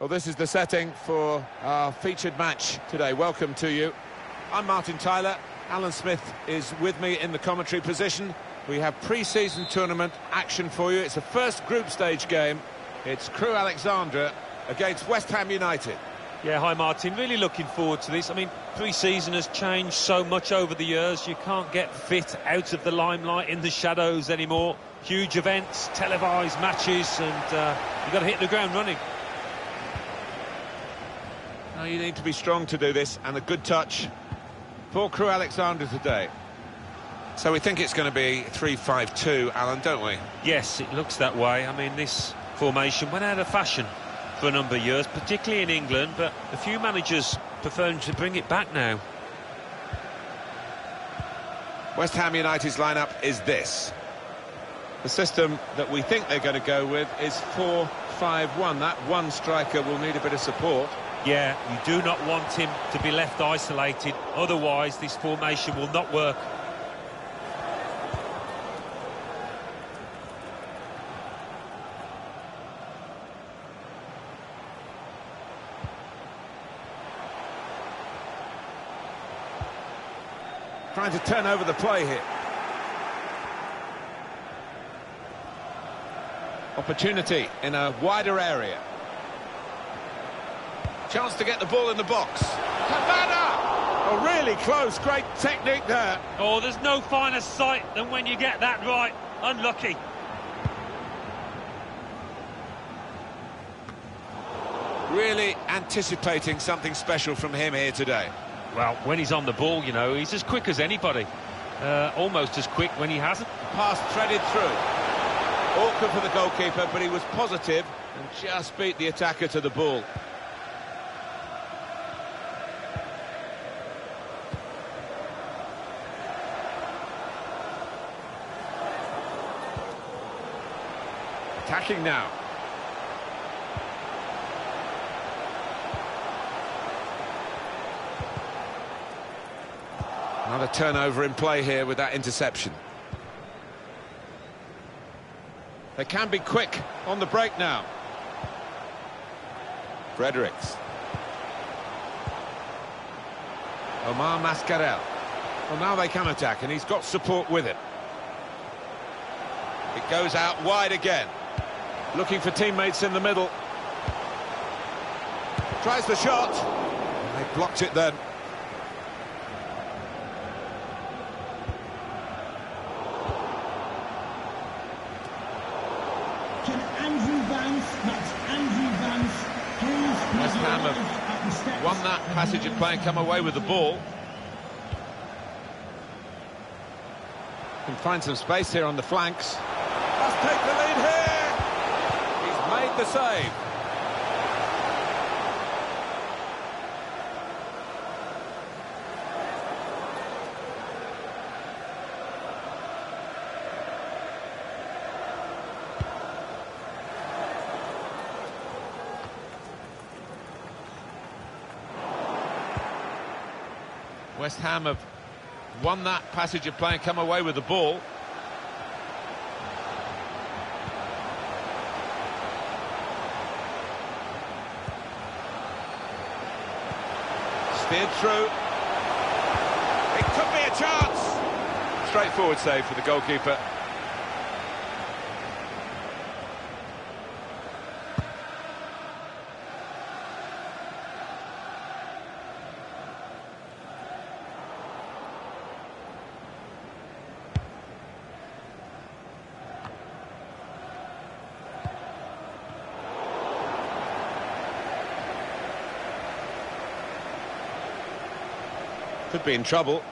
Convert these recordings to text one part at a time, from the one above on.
Well, this is the setting for our featured match today. Welcome to you. I'm Martin Tyler. Alan Smith is with me in the commentary position. We have pre-season tournament action for you. It's a first group stage game. It's Crewe Alexandra against West Ham United. Yeah, hi Martin. Really looking forward to this. I mean, pre-season has changed so much over the years. You can't get fit out of the limelight in the shadows anymore. Huge events, televised matches, and uh, you've got to hit the ground running. Now you need to be strong to do this, and a good touch for Crewe Alexandra today. So we think it's going to be 3-5-2, Alan, don't we? Yes, it looks that way. I mean, this formation went out of fashion for a number of years, particularly in England, but a few managers preferring to bring it back now. West Ham United's lineup is this. The system that we think they're going to go with is 4-5-1. That one striker will need a bit of support. Yeah, you do not want him to be left isolated, otherwise this formation will not work. Trying to turn over the play here. Opportunity in a wider area. Chance to get the ball in the box. Havana! Oh, really close. Great technique there. Oh, there's no finer sight than when you get that right. Unlucky. Really anticipating something special from him here today. Well, when he's on the ball, you know, he's as quick as anybody. Uh, almost as quick when he hasn't. Pass threaded through. Awkward for the goalkeeper, but he was positive and just beat the attacker to the ball. Attacking now. Another turnover in play here with that interception. They can be quick on the break now. Fredericks. Omar Mascarell. Well, now they can attack, and he's got support with it. It goes out wide again. Looking for teammates in the middle. Tries the shot. They blocked it then. Can Andrew Vance, that's Andrew Vance, please West Ham have won that passage of play and come away with the ball. Can find some space here on the flanks. Must take the lead here. The save. West Ham have won that passage of play and come away with the ball. Steered through. It could be a chance. Straightforward save for the goalkeeper. Could be in trouble.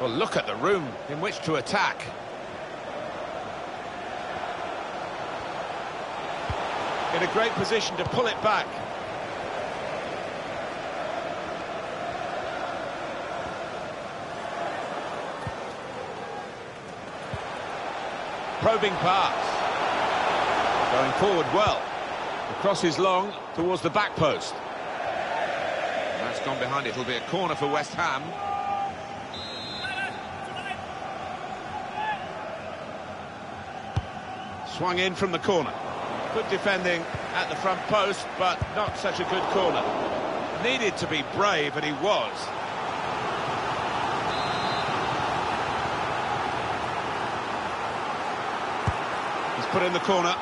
Well, look at the room in which to attack. In a great position to pull it back. Probing pass. Going forward well. The cross is long towards the back post. That's gone behind. It'll be a corner for West Ham. Swung in from the corner. Good defending at the front post, but not such a good corner. Needed to be brave, and he was. He's put in the corner.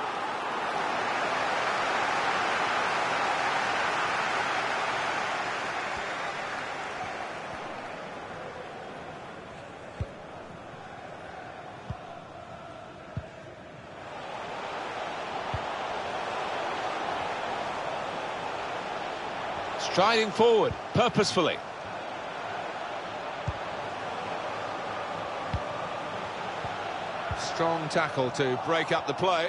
Striding forward, purposefully. Strong tackle to break up the play.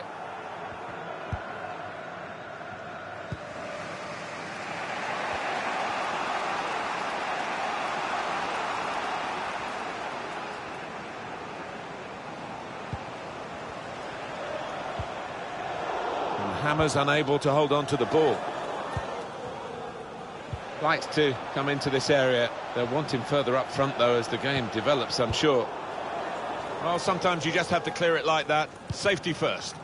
Hammers unable to hold on to the ball likes to come into this area. They'll want him further up front, though, as the game develops, I'm sure. Well, sometimes you just have to clear it like that. Safety first.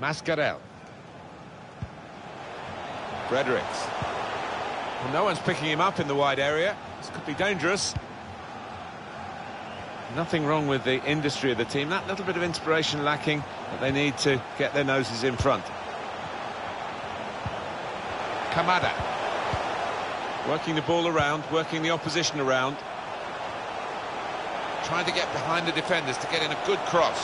Mascarell. Fredericks. Well, no one's picking him up in the wide area. This could be dangerous. Nothing wrong with the industry of the team. That little bit of inspiration lacking, but they need to get their noses in front. Kamada. Working the ball around, working the opposition around. Trying to get behind the defenders to get in a good cross.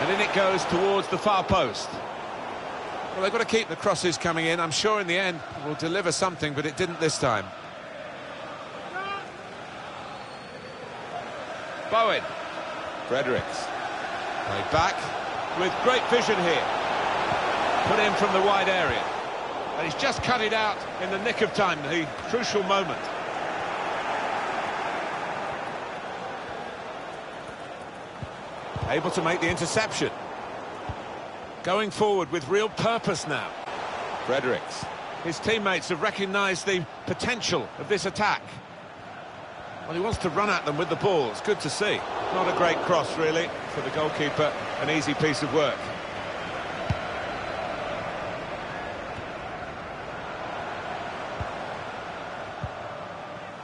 And in it goes towards the far post. Well, they've got to keep the crosses coming in. I'm sure in the end will deliver something, but it didn't this time. Bowen. Fredericks. Played back with great vision here. Put in from the wide area. And he's just cut it out in the nick of time, the crucial moment. Able to make the interception. Going forward with real purpose now. Fredericks. His teammates have recognised the potential of this attack. Well, he wants to run at them with the ball. It's good to see. Not a great cross, really, for the goalkeeper. An easy piece of work.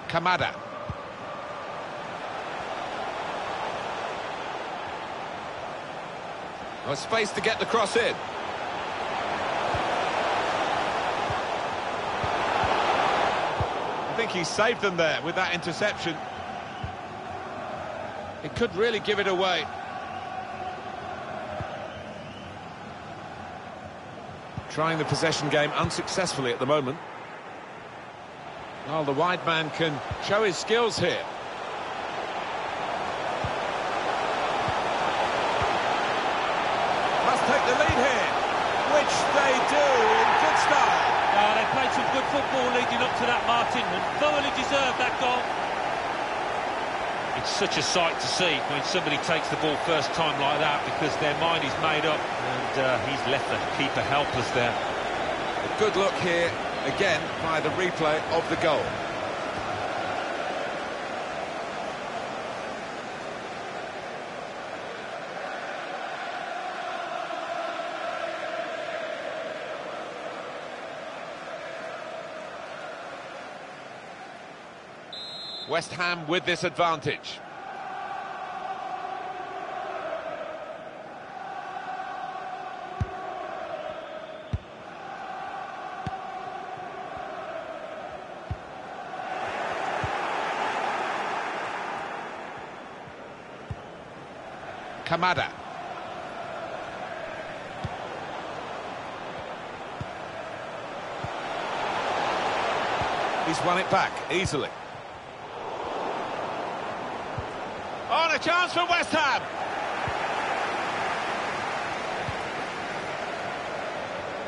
Kamada. Well, space to get the cross in. I think he saved them there with that interception. It could really give it away. Trying the possession game unsuccessfully at the moment. Well, the wide man can show his skills here. Must take the lead here, which they do in good style. Uh, they played some good football leading to that, Martin, and thoroughly deserved that goal. It's such a sight to see when somebody takes the ball first time like that because their mind is made up and uh, he's left the keeper helpless there. A good look here, again, by the replay of the goal. West Ham with this advantage. Kamada. He's won it back easily. A chance for West Ham.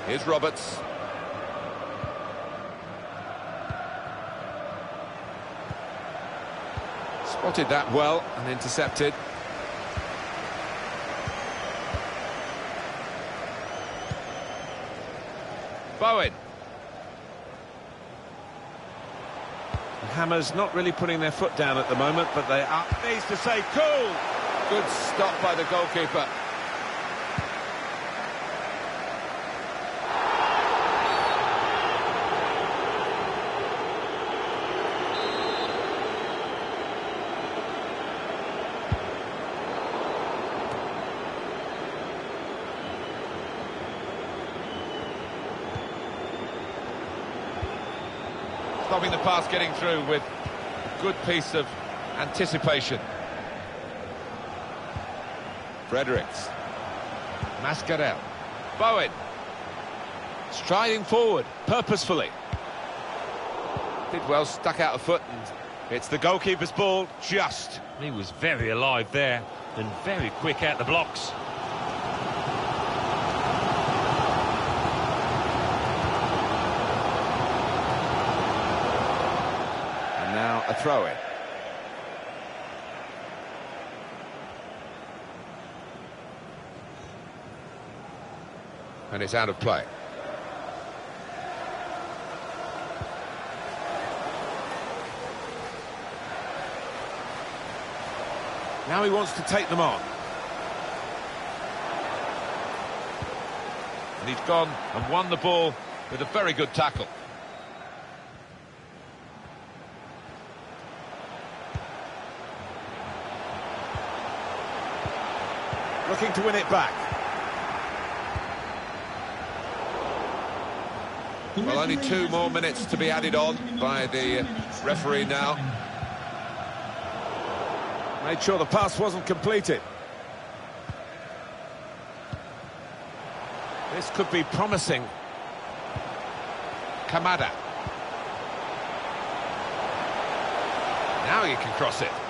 Here's Roberts. Spotted that well and intercepted. Bowen. Hammers not really putting their foot down at the moment, but they are. Needs to say cool. Good stop by the goalkeeper. Stopping the pass getting through with good piece of anticipation. Fredericks. Mascarell. Bowen. Striding forward, purposefully. Did well, stuck out a foot, and it's the goalkeeper's ball, just. He was very alive there and very quick out the blocks. A throw-in. And it's out of play. Now he wants to take them on. And he's gone and won the ball with a very good tackle. Looking to win it back. Well, only two more minutes to be added on by the referee now. Made sure the pass wasn't completed. This could be promising. Kamada. Now you can cross it.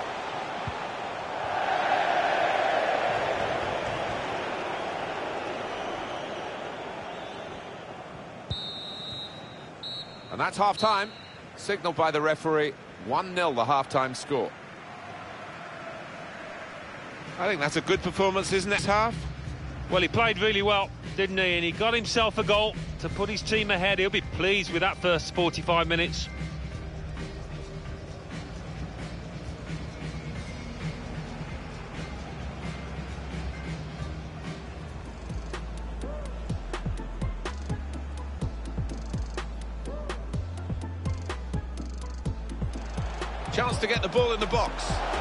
And that's half-time, signalled by the referee, 1-0 the half-time score. I think that's a good performance, isn't it, half? Well, he played really well, didn't he? And he got himself a goal to put his team ahead. He'll be pleased with that first 45 minutes. The ball in the box.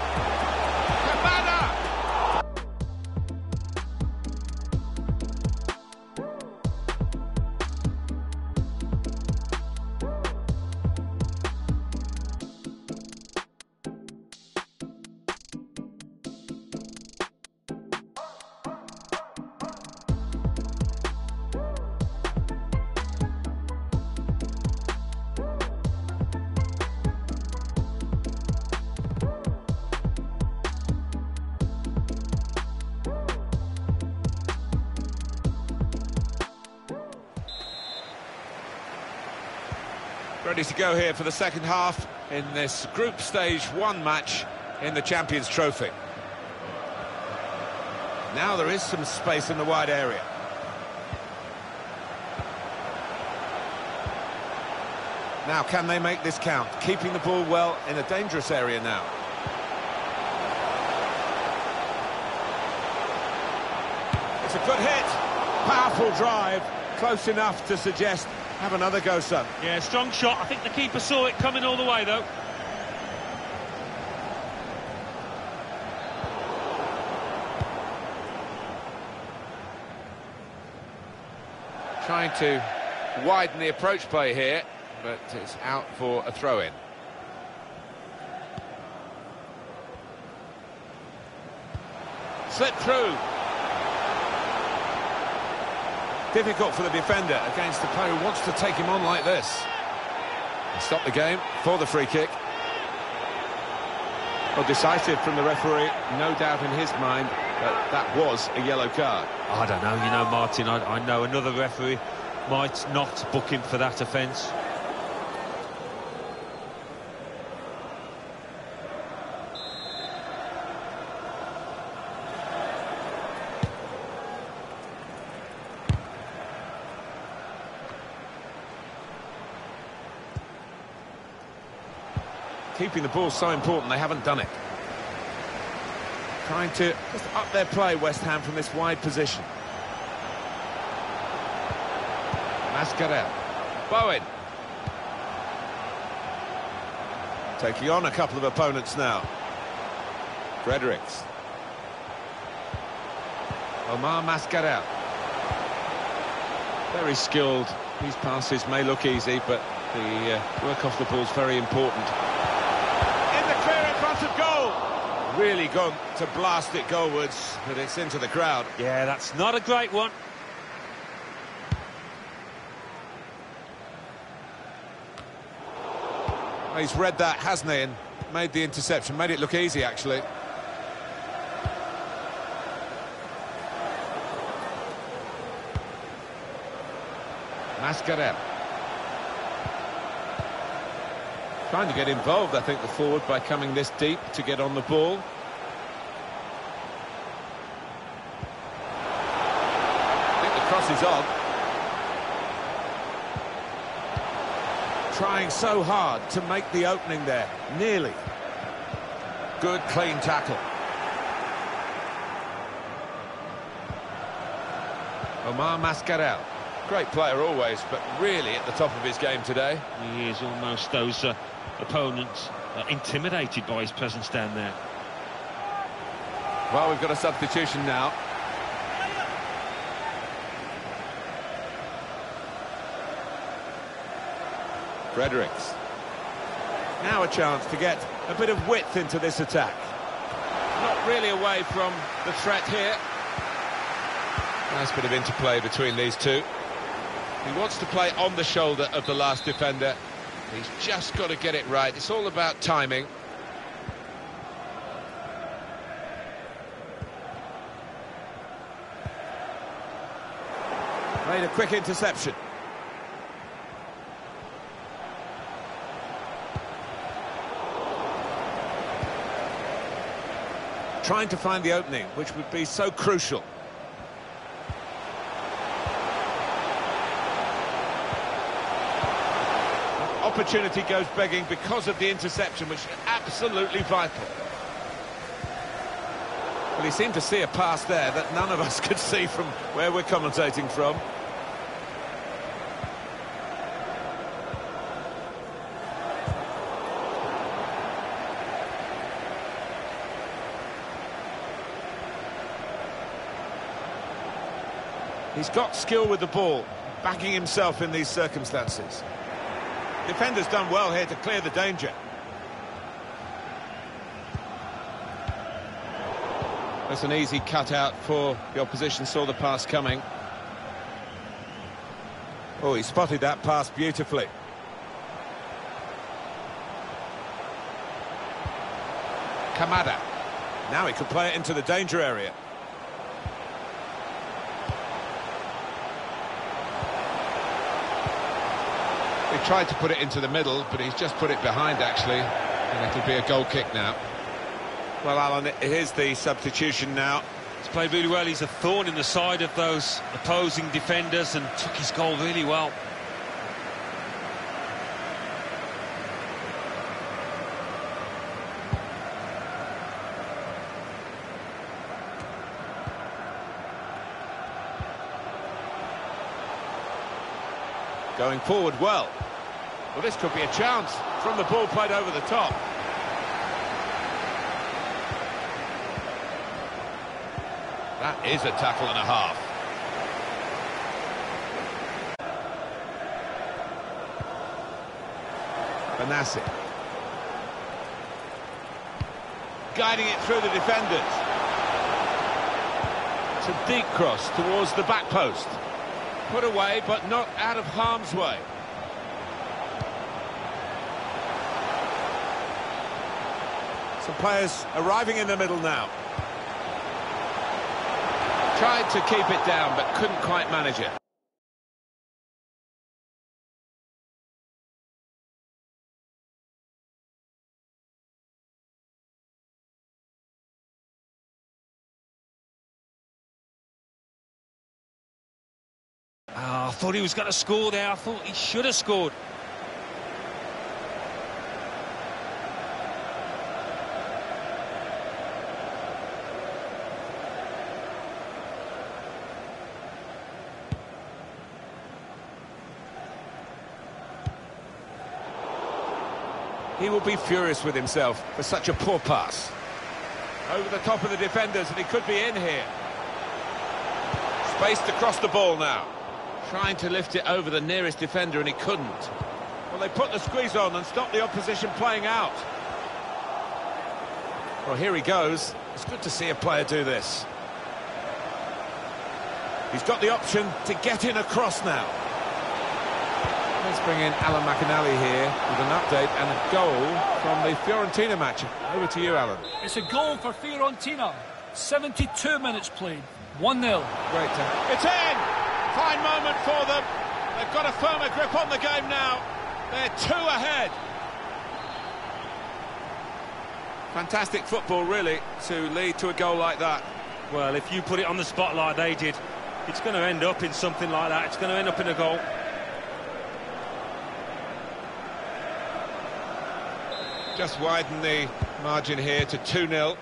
Go here for the second half in this group stage one match in the Champions Trophy. Now there is some space in the wide area. Now, can they make this count? Keeping the ball well in a dangerous area now. It's a good hit. Powerful drive. Close enough to suggest have another go, son. Yeah, strong shot. I think the keeper saw it coming all the way, though. Trying to widen the approach play here, but it's out for a throw-in. Slip through. Difficult for the defender against the player who wants to take him on like this. Stop the game for the free kick. Well, decisive from the referee, no doubt in his mind that that was a yellow card. I don't know, you know, Martin, I, I know another referee might not book him for that offence. Keeping the ball so important, they haven't done it. Trying to just up their play, West Ham, from this wide position. Mascarell. Bowen. Taking on a couple of opponents now. Fredericks. Omar Mascarell. Very skilled. These passes may look easy, but the uh, work off the ball is very important. In the clear in front of goal. Really gone to blast it goalwards, but it's into the crowd. Yeah, that's not a great one. He's read that, hasn't he, and made the interception. Made it look easy, actually. Mascarell. Trying to get involved, I think, the forward by coming this deep to get on the ball. I think the cross is on. Trying so hard to make the opening there. Nearly. Good, clean tackle. Omar Mascarell. Great player always, but really at the top of his game today. He is almost those uh, opponents uh, intimidated by his presence down there. Well, we've got a substitution now. Fredericks. Now a chance to get a bit of width into this attack. Not really away from the threat here. Nice bit of interplay between these two. He wants to play on the shoulder of the last defender. He's just got to get it right. It's all about timing. Made a quick interception. Trying to find the opening, which would be so crucial. Opportunity goes begging because of the interception, which is absolutely vital. Well, he seemed to see a pass there that none of us could see from where we're commentating from. He's got skill with the ball, backing himself in these circumstances. Defender's done well here to clear the danger. That's an easy cutout for the opposition, saw the pass coming. Oh, he spotted that pass beautifully. Kamada. Now he could play it into the danger area. Tried to put it into the middle, but he's just put it behind, actually. And it'll be a goal kick now. Well, Alan, here's the substitution now. He's played really well. He's a thorn in the side of those opposing defenders and took his goal really well. Going forward well. Well, this could be a chance from the ball played over the top. That is a tackle and a half. Benassi. Guiding it through the defenders. It's a deep cross towards the back post. Put away, but not out of harm's way. Some players arriving in the middle now. Tried to keep it down, but couldn't quite manage it. Oh, I thought he was going to score there. I thought he should have scored. He will be furious with himself for such a poor pass. Over the top of the defenders, and he could be in here. Spaced across the ball now. Trying to lift it over the nearest defender, and he couldn't. Well, they put the squeeze on and stopped the opposition playing out. Well, here he goes. It's good to see a player do this. He's got the option to get in across now. Let's bring in Alan McInally here with an update and a goal from the Fiorentina match. Over to you, Alan. It's a goal for Fiorentina. 72 minutes played. 1-0. Great to It's in! Fine moment for them. They've got a firmer grip on the game now. They're two ahead. Fantastic football, really, to lead to a goal like that. Well, if you put it on the spot like they did, it's going to end up in something like that. It's going to end up in a goal. Just widen the margin here to 2-0.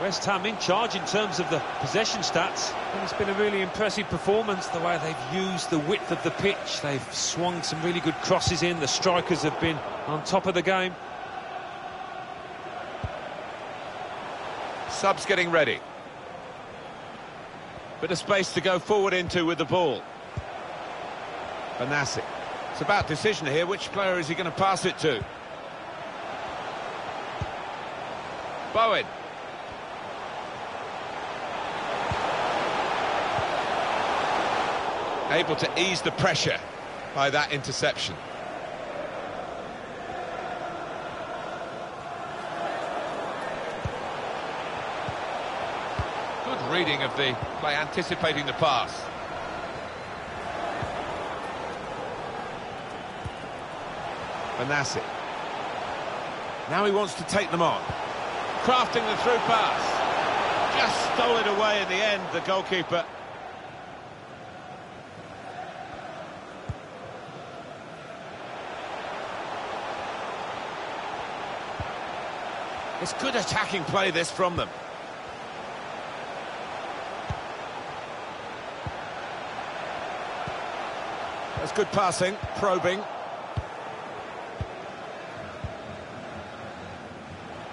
West Ham in charge in terms of the possession stats. And it's been a really impressive performance, the way they've used the width of the pitch. They've swung some really good crosses in. The strikers have been on top of the game. Subs getting ready. Bit of space to go forward into with the ball. Benassi. It's about decision here. Which player is he going to pass it to? Bowen. Able to ease the pressure by that interception. Reading of the play, anticipating the pass. Benassi. Now he wants to take them on. Crafting the through pass. Just stole it away in the end, the goalkeeper. It's good attacking play, this, from them. Good passing, probing.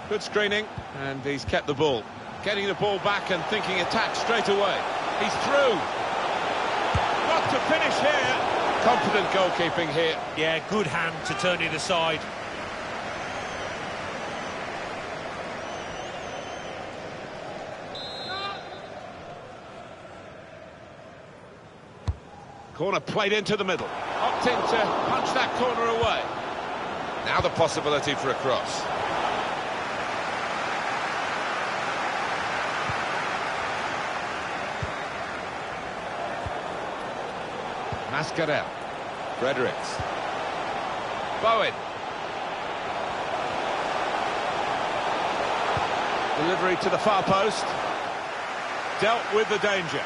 Good screening, and he's kept the ball. Getting the ball back and thinking attack straight away. He's through. Got to finish here. Confident goalkeeping here. Yeah, good hand to turn it aside. Corner played into the middle. Opt in to punch that corner away. Now the possibility for a cross. Mascarell. Fredericks. Bowen. Delivery to the far post. Dealt with the danger.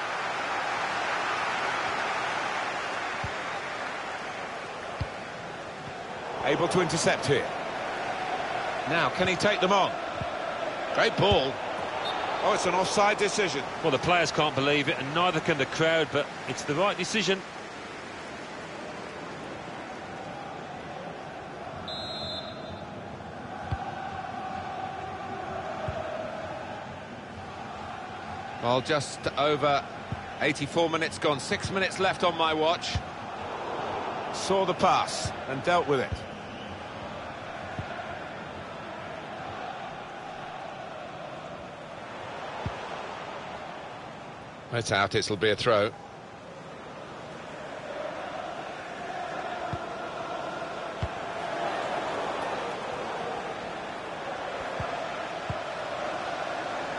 Able to intercept here. Now, can he take them on? Great ball. Oh, it's an offside decision. Well, the players can't believe it, and neither can the crowd, but it's the right decision. Well, just over 84 minutes gone. Six minutes left on my watch. Saw the pass and dealt with it. It's out, it'll be a throw.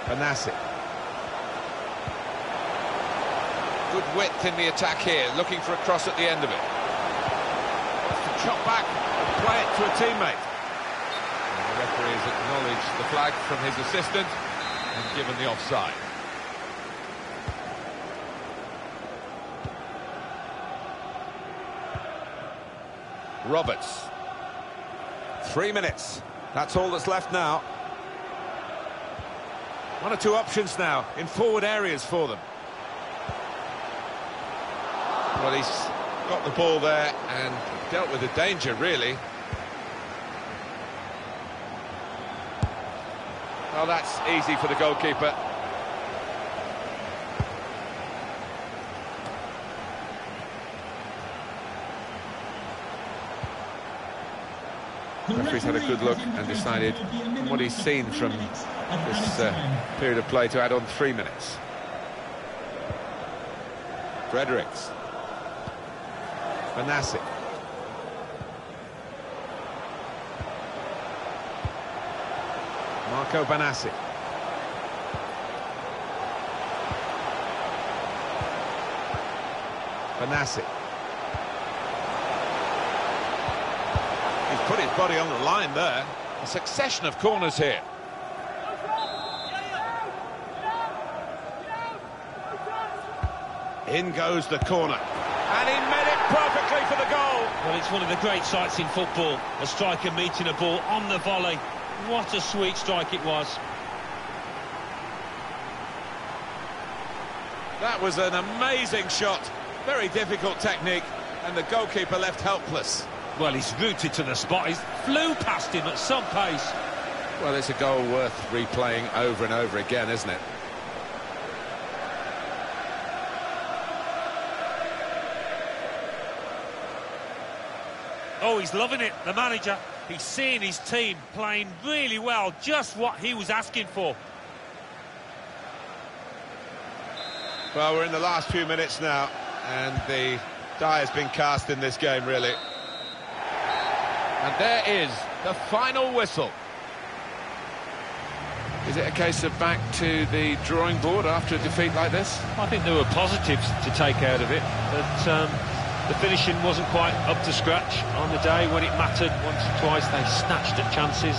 Benassi. Good width in the attack here, looking for a cross at the end of it. To chop back and play it to a teammate. And the referee has acknowledged the flag from his assistant and given the offside. Roberts. Three minutes. That's all that's left now. One or two options now in forward areas for them. Well, he's got the ball there and dealt with the danger, really. Well, that's easy for the goalkeeper. Referee's had a good look and decided, from what he's seen from this uh, period of play, to add on three minutes. Fredericks. Benassi. Marco Benassi. Benassi. He's put his body on the line there. A succession of corners here. In goes the corner. And he made it perfectly for the goal. Well, it's one of the great sights in football. A striker meeting a ball on the volley. What a sweet strike it was. That was an amazing shot. Very difficult technique. And the goalkeeper left helpless. Well, he's rooted to the spot. He flew past him at some pace. Well, it's a goal worth replaying over and over again, isn't it? Oh, he's loving it, the manager. He's seeing his team playing really well, just what he was asking for. Well, we're in the last few minutes now, and the die has been cast in this game, really. And there is the final whistle. Is it a case of back to the drawing board after a defeat like this? I think there were positives to take out of it, but um, the finishing wasn't quite up to scratch on the day when it mattered. Once or twice they snatched at chances.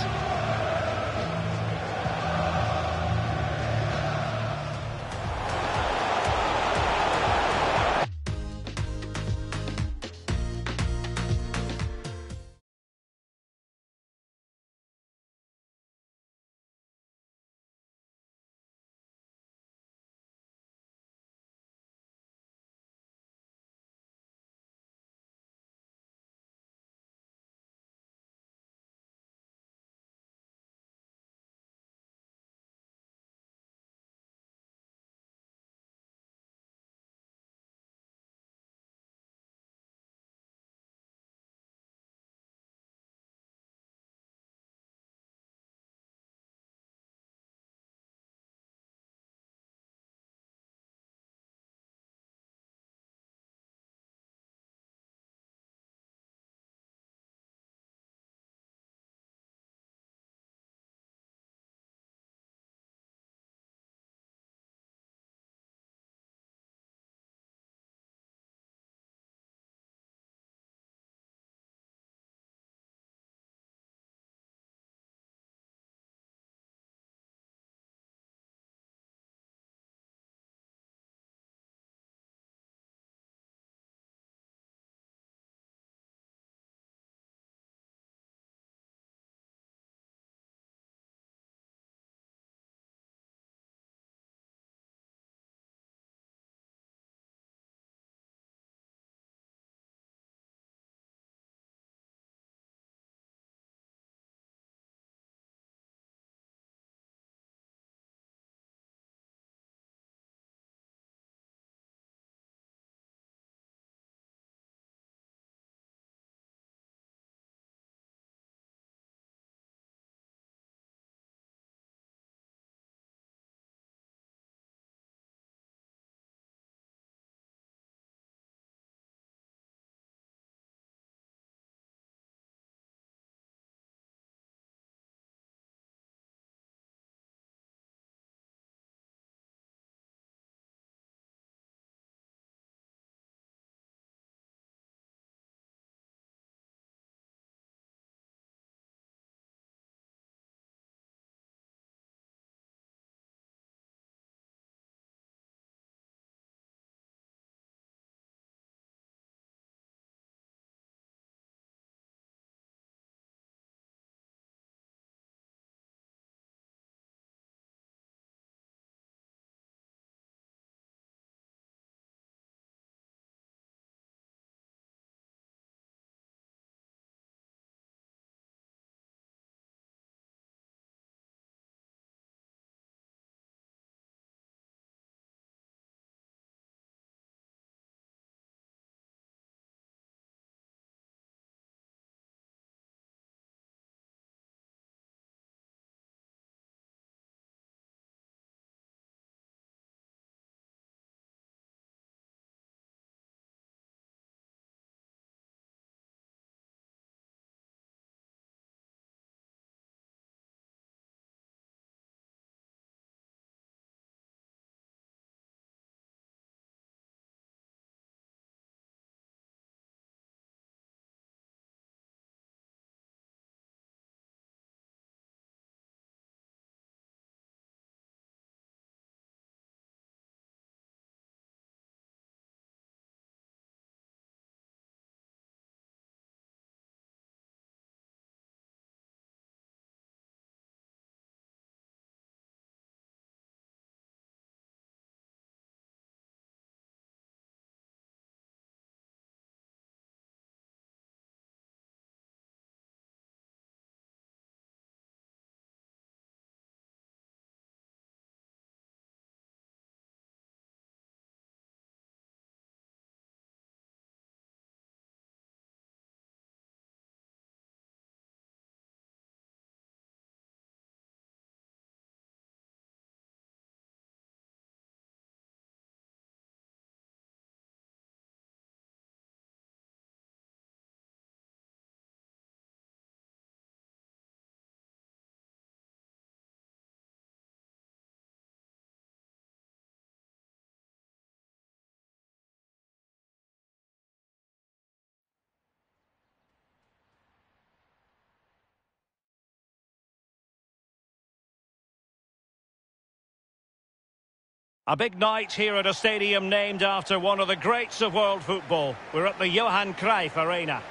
A big night here at a stadium named after one of the greats of world football. We're at the Johan Cruyff Arena.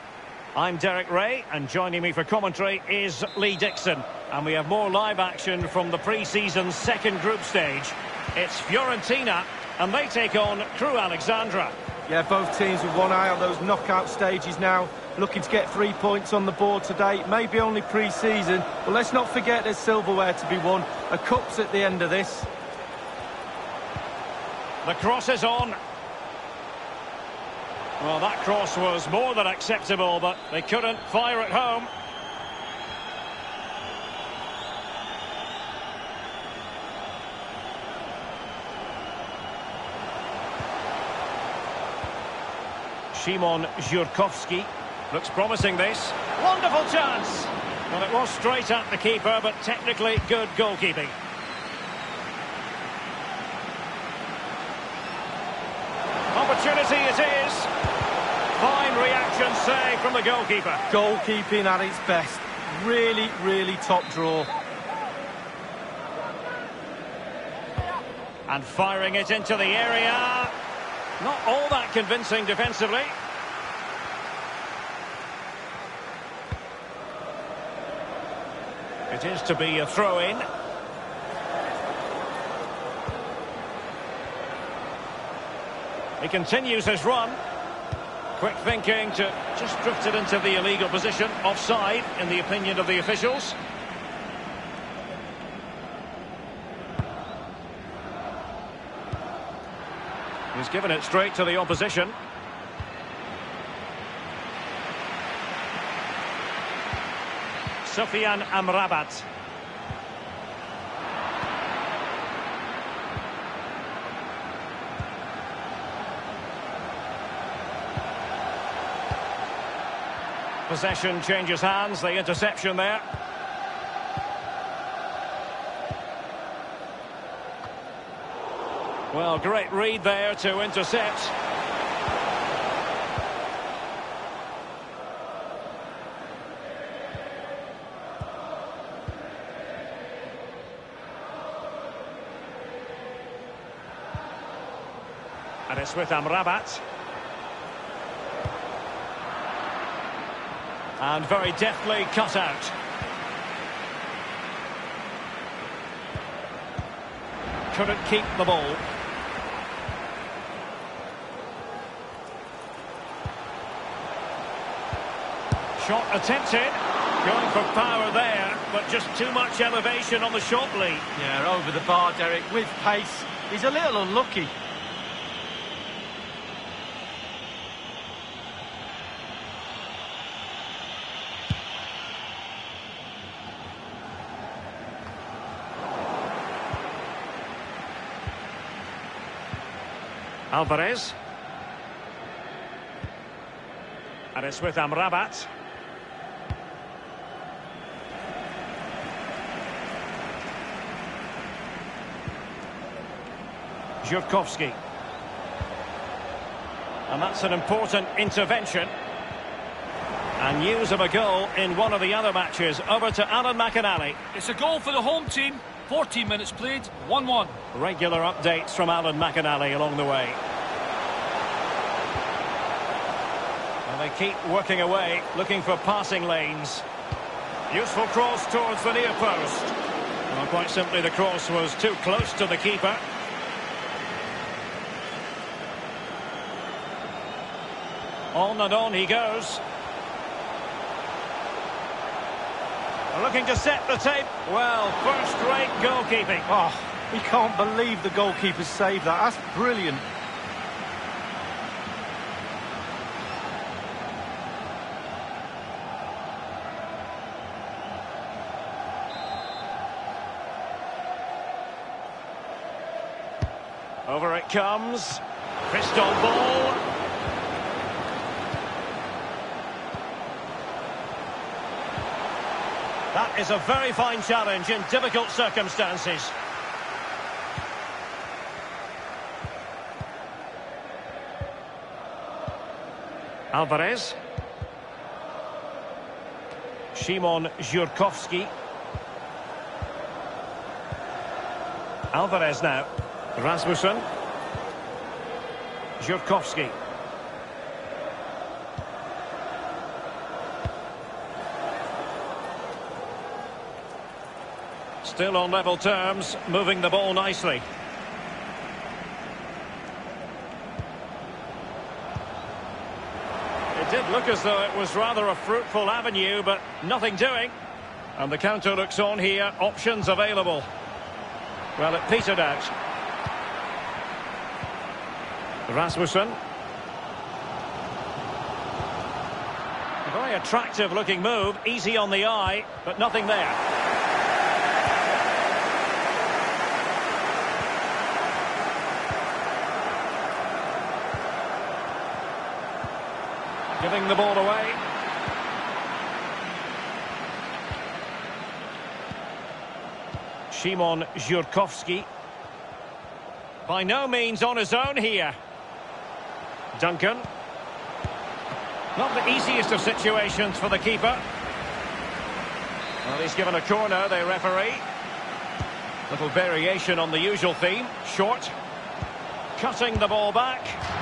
I'm Derek Rae, and joining me for commentary is Lee Dixon. And we have more live action from the pre-season second group stage. It's Fiorentina, and they take on Crewe Alexandra. Yeah, both teams with one eye on those knockout stages now, looking to get three points on the board today. Maybe only pre-season, but let's not forget there's silverware to be won. A cup's at the end of this. The cross is on. Well, that cross was more than acceptable, but they couldn't fire at home. Szymon Żurkowski. Looks promising this. Wonderful chance! Well, it was straight at the keeper, but technically good goalkeeping. Opportunity it is. Fine reaction save from the goalkeeper. Goalkeeping at its best. Really, really top draw. And firing it into the area. Not all that convincing defensively. It is to be a throw-in. He continues his run. Quick thinking to just drift it into the illegal position. Offside, in the opinion of the officials. He's given it straight to the opposition. Sofyan Amrabat. Possession changes hands, the interception there. Well, great read there to intercept. And it's with Amrabat. And very deftly cut out. Couldn't keep the ball. Shot attempted. Going for power there, but just too much elevation on the shot lead. Yeah, over the bar, Derek, with pace. He's a little unlucky. Alvarez. And it's with Amrabat. Żurkowski. And that's an important intervention. And news of a goal in one of the other matches. Over to Alan McInally. It's a goal for the home team. 14 minutes played, 1-1. Regular updates from Alan McInally along the way. They keep working away, looking for passing lanes. Useful cross towards the near post. Well, quite simply, the cross was too close to the keeper. On and on he goes. Looking to set the tape. Well, first-rate goalkeeping. Oh, we can't believe the goalkeeper saved that. That's brilliant. Over comes. Crystal ball. That is a very fine challenge in difficult circumstances. Alvarez. Szymon Żurkowski. Alvarez now. Rasmussen. Żurkowski. Still on level terms, moving the ball nicely. It did look as though it was rather a fruitful avenue, but nothing doing. And the counter looks on here, options available. Well, it petered out. Rasmussen. Very attractive looking move, easy on the eye, but nothing there. Giving the ball away. Szymon Żurkowski. By no means on his own here. Duncan. Not the easiest of situations for the keeper. Well, he's given a corner, the referee. Little variation on the usual theme. Short. Cutting the ball back.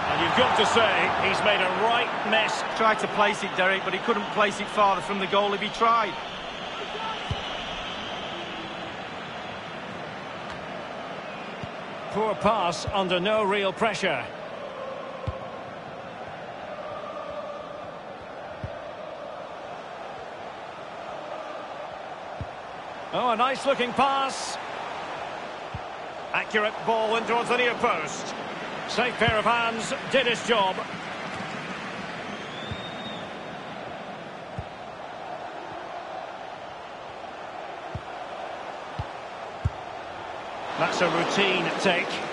And you've got to say, he's made a right mess. Tried to place it, Derek, but he couldn't place it farther from the goal if he tried. Poor pass under no real pressure. A nice looking pass. Accurate ball in towards the near post. Safe pair of hands, did his job. That's a routine take.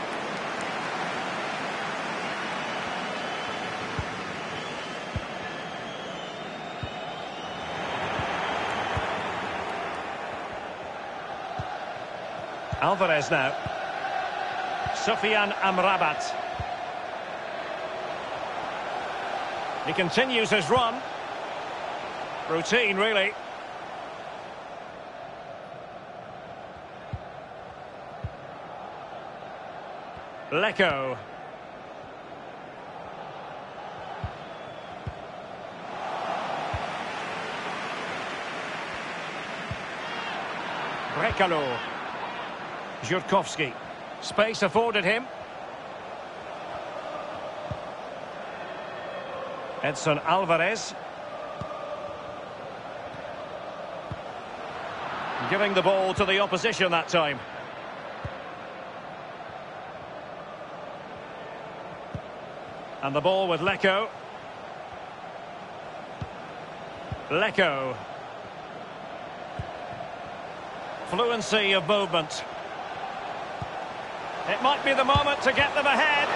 Alvarez now. Sofyan Amrabat. He continues his run. Routine, really. Leko. Brekalo. Żurkowski. Space afforded him. Edson Alvarez. Giving the ball to the opposition that time. And the ball with Leko. Leko. Fluency of movement. It might be the moment to get them ahead.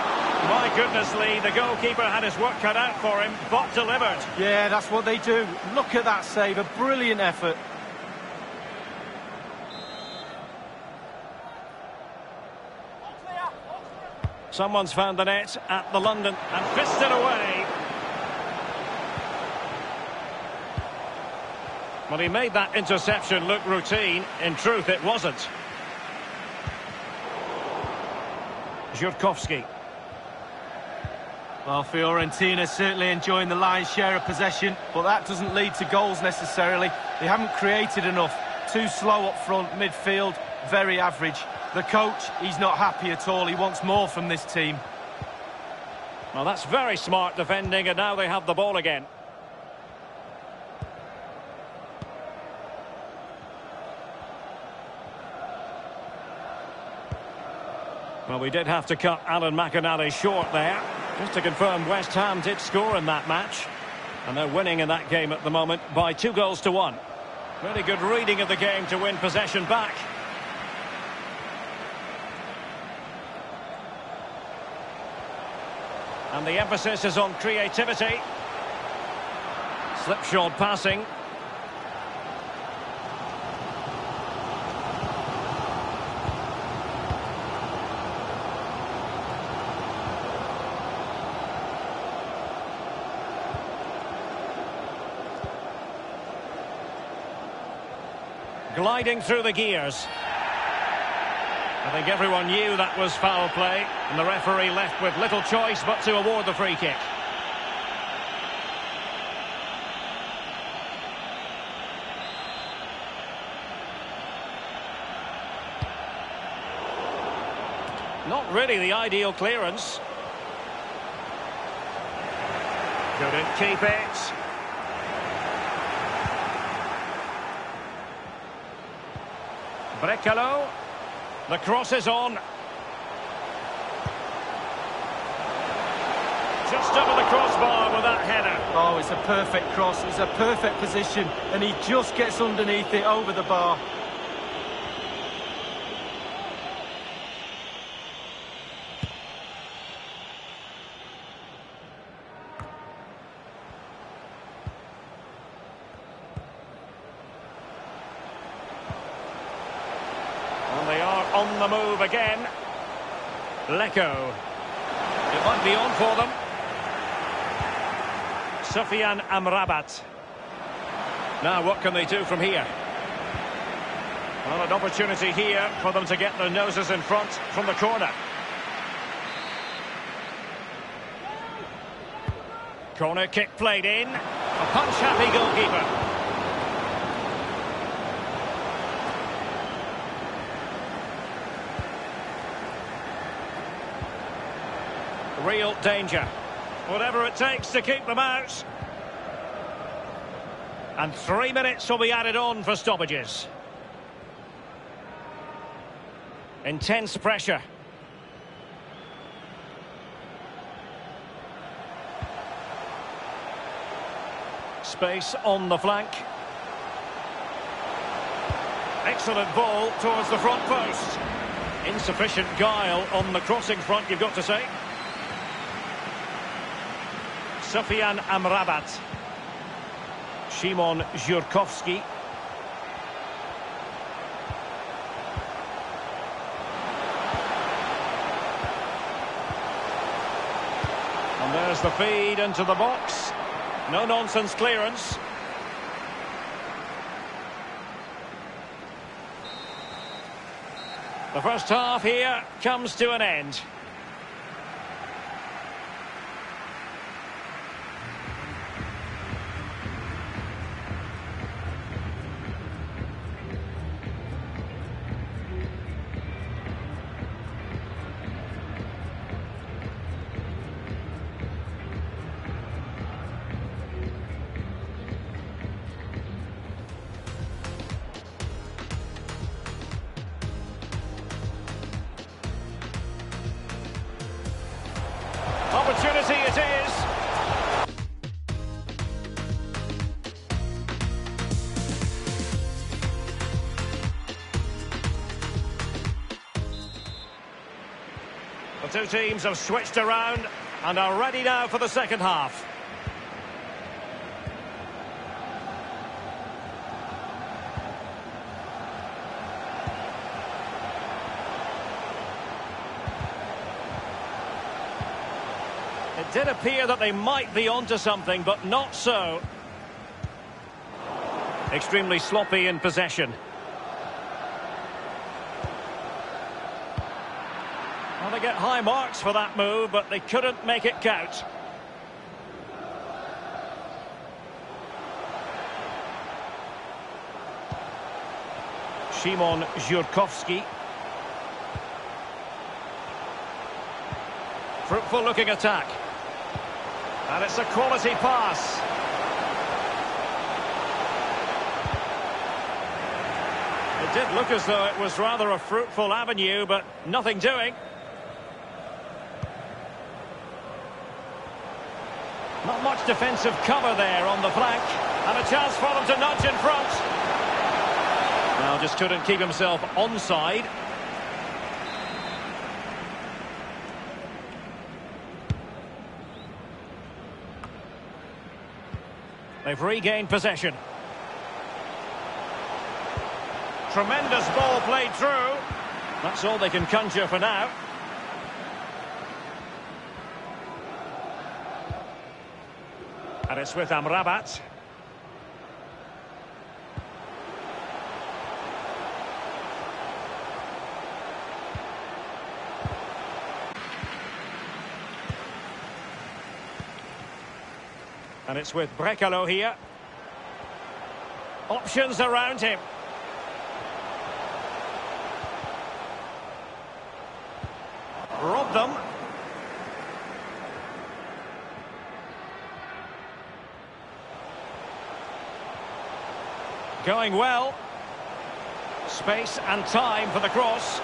My goodness, Lee, the goalkeeper had his work cut out for him, but delivered. Yeah, that's what they do. Look at that save, a brilliant effort. Someone's found the net at the London and fisted away. Well, he made that interception look routine. In truth, it wasn't. Żurkowski. Well, Fiorentina certainly enjoying the lion's share of possession, but that doesn't lead to goals necessarily. They haven't created enough. Too slow up front, midfield, very average. The coach, he's not happy at all. He wants more from this team. Well, that's very smart defending, and now they have the ball again. Well, we did have to cut Alan McInally short there. Just to confirm, West Ham did score in that match. And they're winning in that game at the moment by two goals to one. Really good reading of the game to win possession back. And the emphasis is on creativity. Slipshod passing. Gliding through the gears. I think everyone knew that was foul play, and the referee left with little choice but to award the free kick. Not really the ideal clearance. Couldn't keep it. Brekalo. The cross is on. Just over the crossbar with that header. Oh, it's a perfect cross. It's a perfect position, and he just gets underneath it over the bar. And they are on the move again. It might be on for them. Sofyan Amrabat. Now what can they do from here? Well, an opportunity here for them to get their noses in front from the corner. Corner kick played in. A punch-happy goalkeeper. Real danger. Whatever it takes to keep them out. And three minutes will be added on for stoppages. Intense pressure. Space on the flank. Excellent ball towards the front post. Insufficient guile on the crossing front, you've got to say. Sofyan Amrabat. Szymon Żurkowski. And there's the feed into the box. No nonsense clearance. The first half here comes to an end. Teams have switched around and are ready now for the second half. It did appear that they might be onto something, but not so. Extremely sloppy in possession. Well, they get high marks for that move, but they couldn't make it count. Szymon Żurkowski. Fruitful looking attack. And it's a quality pass. It did look as though it was rather a fruitful avenue, but nothing doing. Not much defensive cover there on the flank. And a chance for them to nudge in front. Now just couldn't keep himself onside. They've regained possession. Tremendous ball played through. That's all they can conjure for now. And it's with Amrabat. And it's with Brekalo here. Options around him. Going well. Space and time for the cross.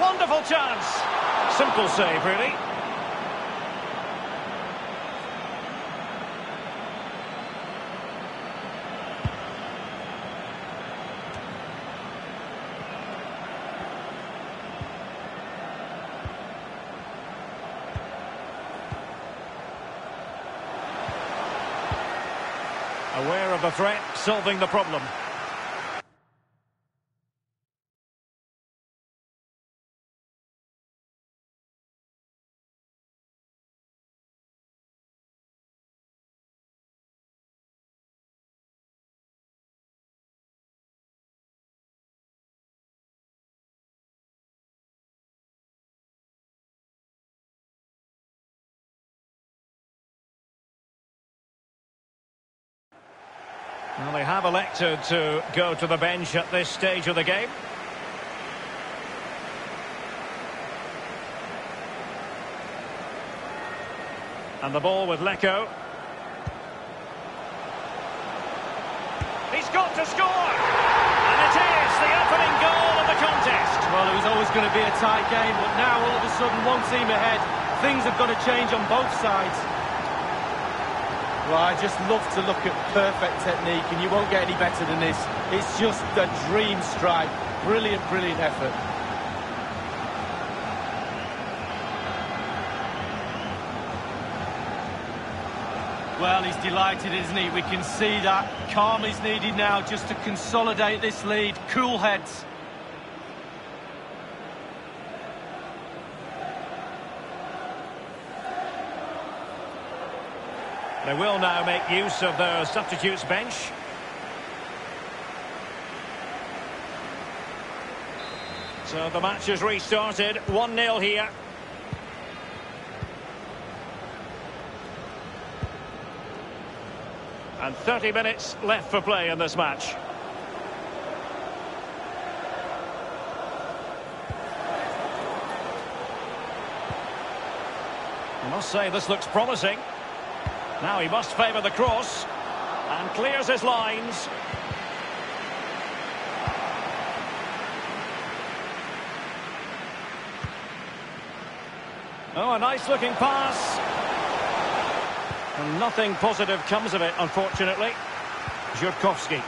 Wonderful chance. Simple save, really. Threat, solving the problem. Have elected to go to the bench at this stage of the game. And the ball with Lecco. He's got to score! And it is the opening goal of the contest. Well, it was always going to be a tight game, but now all of a sudden one team ahead. Things have got to change on both sides. Well, I just love to look at perfect technique, and you won't get any better than this. It's just a dream strike. Brilliant, brilliant effort. Well, he's delighted, isn't he? We can see that. Calm is needed now just to consolidate this lead. Cool heads. They will now make use of their substitutes bench. So the match has restarted. 1-0 here. And 30 minutes left for play in this match. I must say this looks promising. Now he must favour the cross and clears his lines. Oh, a nice looking pass. And nothing positive comes of it, unfortunately. Żurkowski.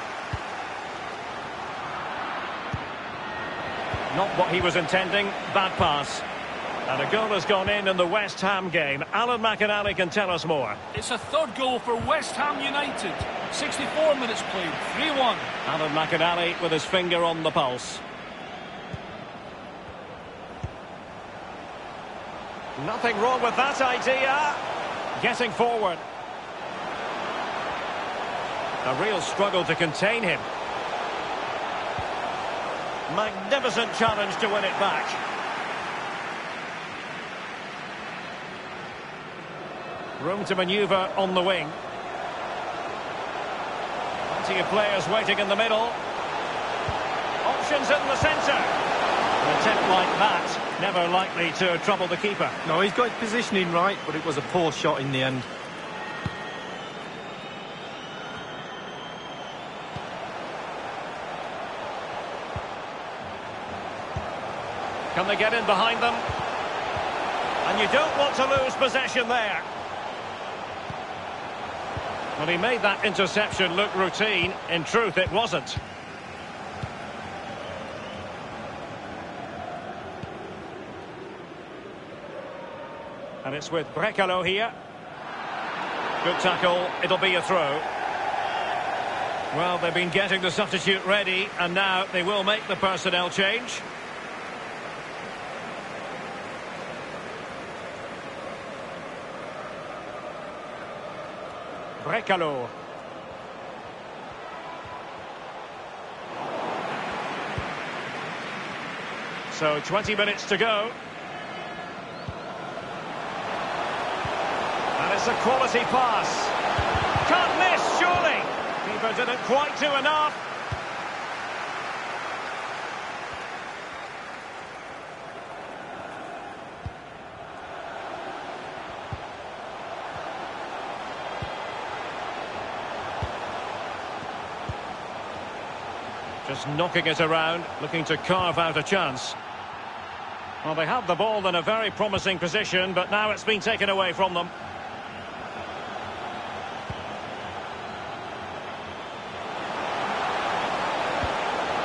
Not what he was intending. Bad pass. And a goal has gone in in the West Ham game. Alan McInally can tell us more. It's a third goal for West Ham United. 64 minutes played, 3-1. Alan McInally with his finger on the pulse. Nothing wrong with that idea. Getting forward. A real struggle to contain him. Magnificent challenge to win it back. Room to manoeuvre on the wing. Plenty of players waiting in the middle. Options in the centre. An attempt like that, never likely to trouble the keeper. No, he's got his positioning right, but it was a poor shot in the end. Can they get in behind them? And you don't want to lose possession there. Well, he made that interception look routine. In truth, it wasn't. And it's with Brekalo here. Good tackle. It'll be a throw. Well, they've been getting the substitute ready, and now they will make the personnel change. Brekalo. So 20 minutes to go. And it's a quality pass. Can't miss, surely. Keeper didn't quite do enough. Knocking it around, looking to carve out a chance. Well, they had the ball in a very promising position, but now it's been taken away from them.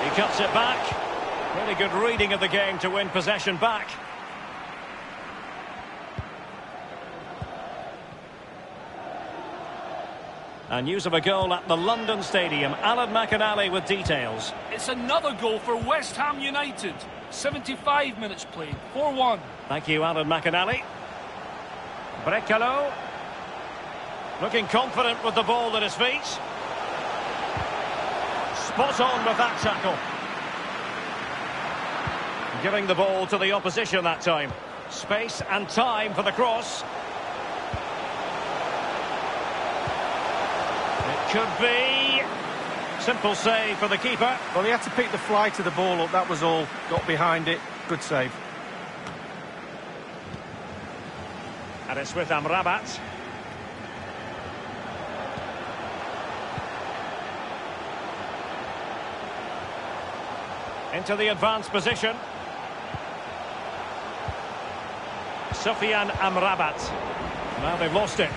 He cuts it back. Really good reading of the game to win possession back. And news of a goal at the London Stadium. Alan McInally with details. It's another goal for West Ham United. 75 minutes played, 4-1. Thank you, Alan McInally. Brekalo. Looking confident with the ball at his feet. Spot on with that tackle. Giving the ball to the opposition that time. Space and time for the cross. Could be. Simple save for the keeper. Well, he had to pick the flight of the ball up, that was all. Got behind it. Good save. And it's with Amrabat. Into the advanced position. Sofyan Amrabat. Now they've lost it.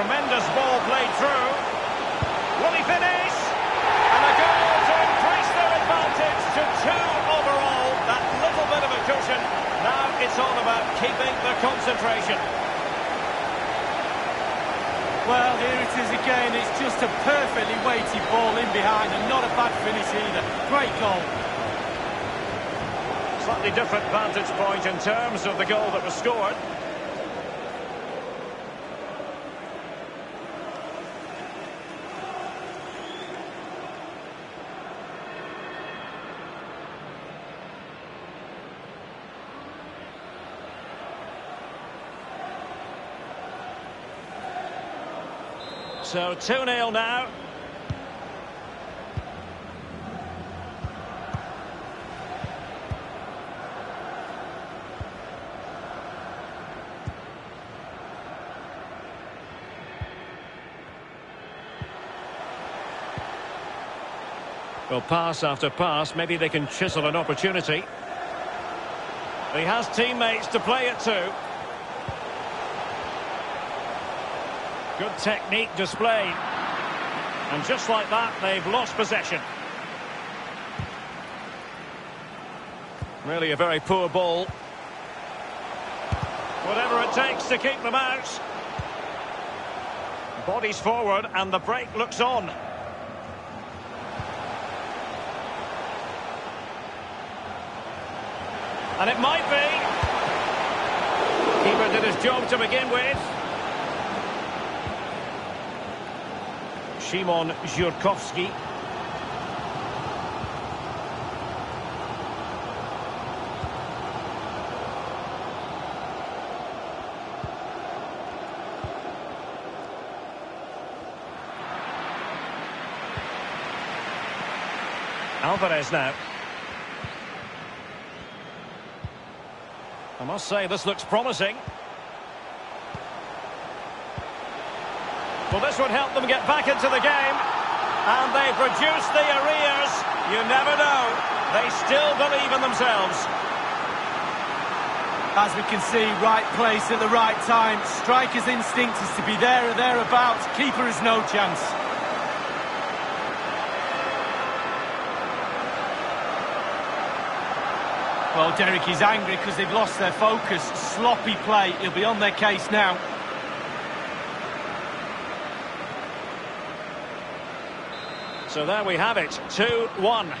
Tremendous ball played through. Will he finish? And a goal to increase their advantage to two overall. That little bit of a cushion. Now it's all about keeping the concentration. Well, here it is again. It's just a perfectly weighted ball in behind and not a bad finish either. Great goal. Slightly different vantage point in terms of the goal that was scored. So 2-0 now. Well, pass after pass, maybe they can chisel an opportunity. He has teammates to play it to. Good technique displayed. And just like that, they've lost possession. Really a very poor ball. Whatever it takes to keep them out. Bodies forward and the break looks on. And it might be. Keeper did his job to begin with. Szymon Żurkowski. Alvarez now. I must say, this looks promising. Well, this would help them get back into the game. And they've reduced the arrears. You never know. They still believe in themselves. As we can see, right place at the right time. Striker's instinct is to be there or thereabouts. Keeper has no chance. Well, Derek is angry because they've lost their focus. Sloppy play. He'll be on their case now. So there we have it, 2-1.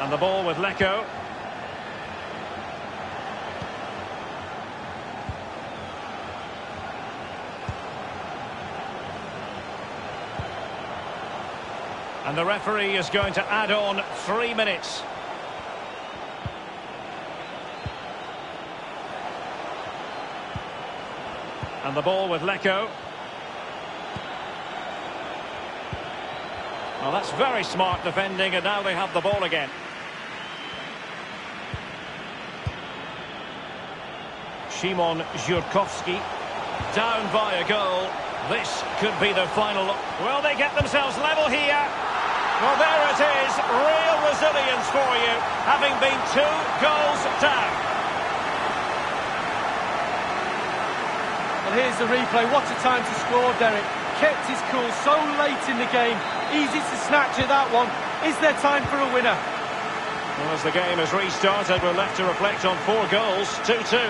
And the ball with Lecco. And the referee is going to add on three minutes. And the ball with Lecco. Well, that's very smart defending, and now they have the ball again. Szymon Żurkowski. Down by a goal. This could be the final. Will they get themselves level here? Well, there it is. Real resilience for you, having been two goals down. Well, here's the replay. What a time to score, Derek. Kept his cool so late in the game. Easy to snatch at that one. Is there time for a winner? Well, as the game has restarted, we're left to reflect on four goals. 2-2.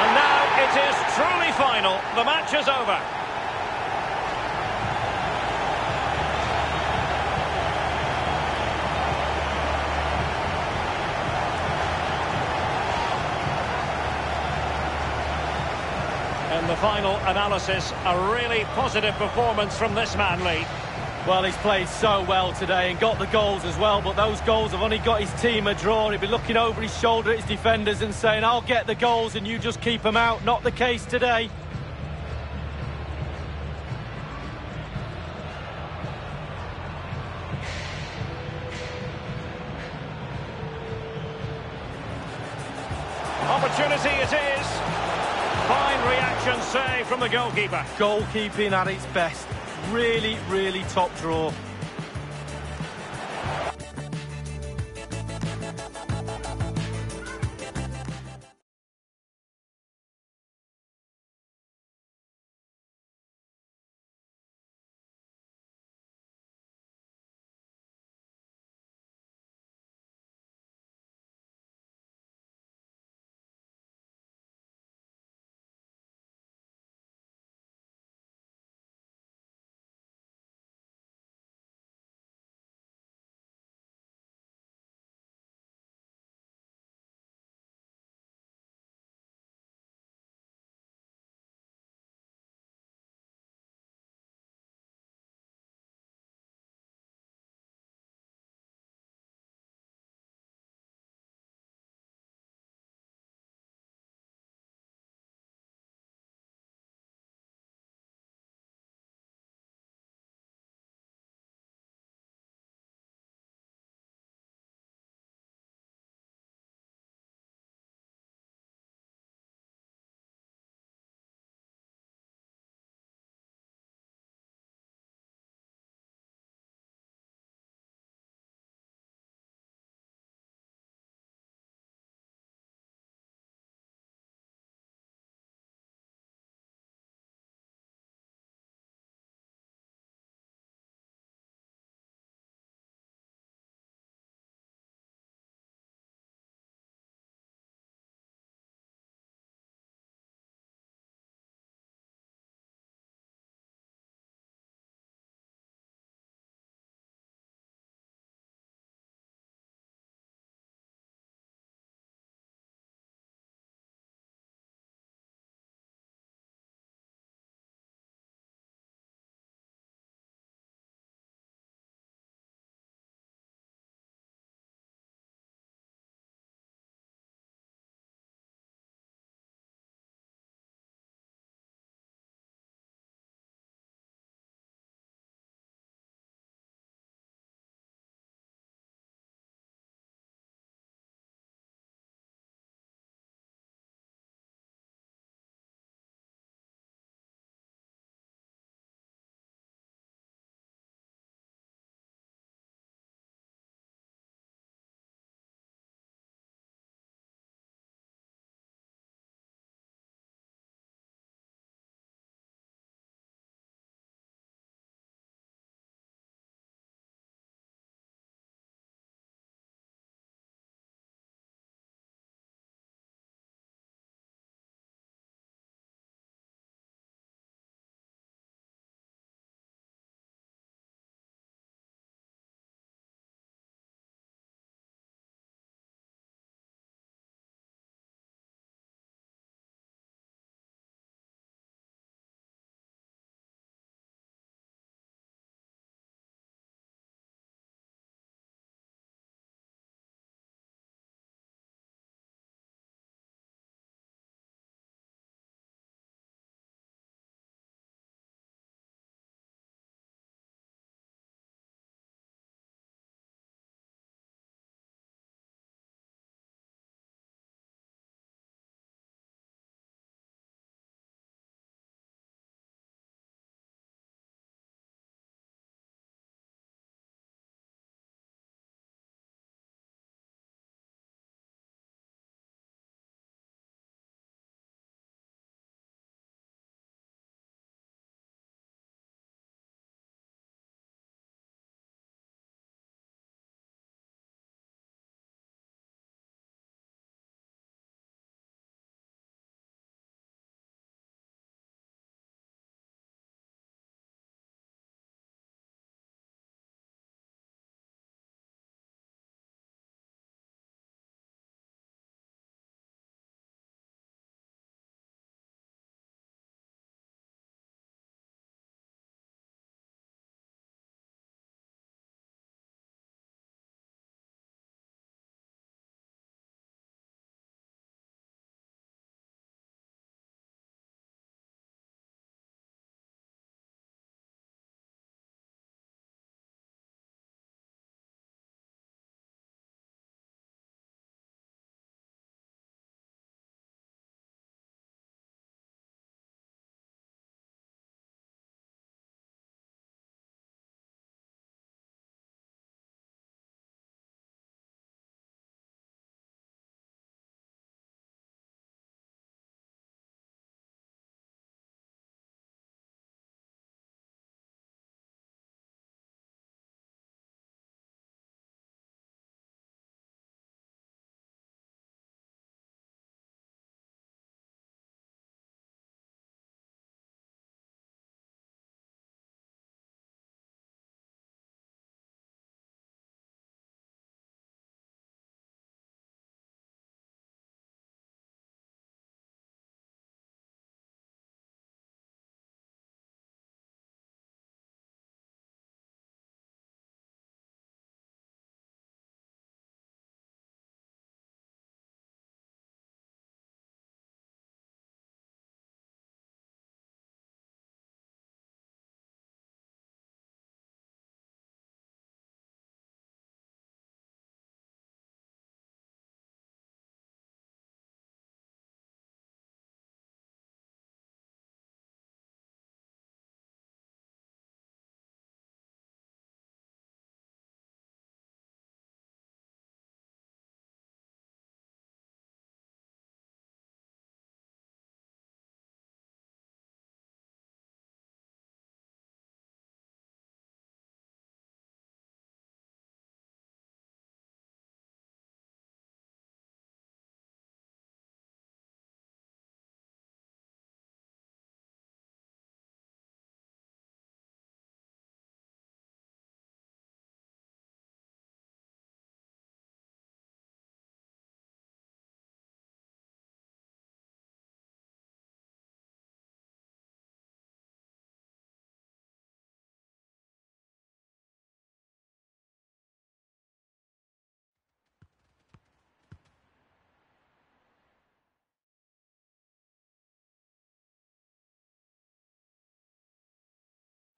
And now it is truly final. The match is over. And the final analysis, a really positive performance from this man, Lee. Well, he's played so well today and got the goals as well, but those goals have only got his team a draw. He'd be looking over his shoulder at his defenders and saying, I'll get the goals and you just keep them out. Not the case today. Goalkeeper. Goalkeeping at its best. Really, really top draw.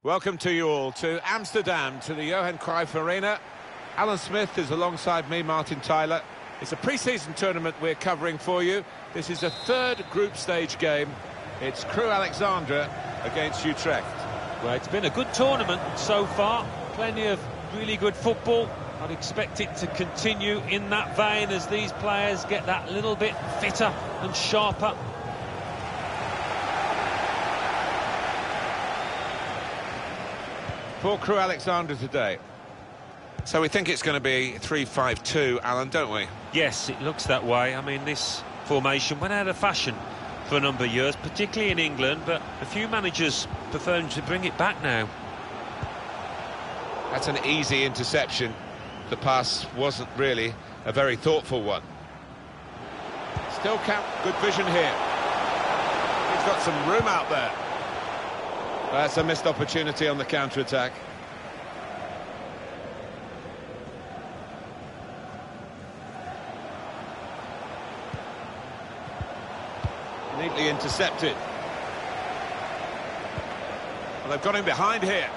Welcome to you all to Amsterdam, to the Johan Cruyff Arena. Alan Smith is alongside me, Martin Tyler. It's a pre-season tournament we're covering for you. This is a third group stage game. It's Crewe Alexandra against Utrecht. Well, it's been a good tournament so far. Plenty of really good football. I'd expect it to continue in that vein as these players get that little bit fitter and sharper for Crewe Alexandra today. So we think it's going to be 3-5-2, Alan, don't we? Yes, it looks that way. I mean, this formation went out of fashion for a number of years, particularly in England, but a few managers preferring to bring it back now. That's an easy interception. The pass wasn't really a very thoughtful one. Still count good vision here. He's got some room out there. That's a missed opportunity on the counter-attack. Neatly intercepted. Well, they've got him behind here.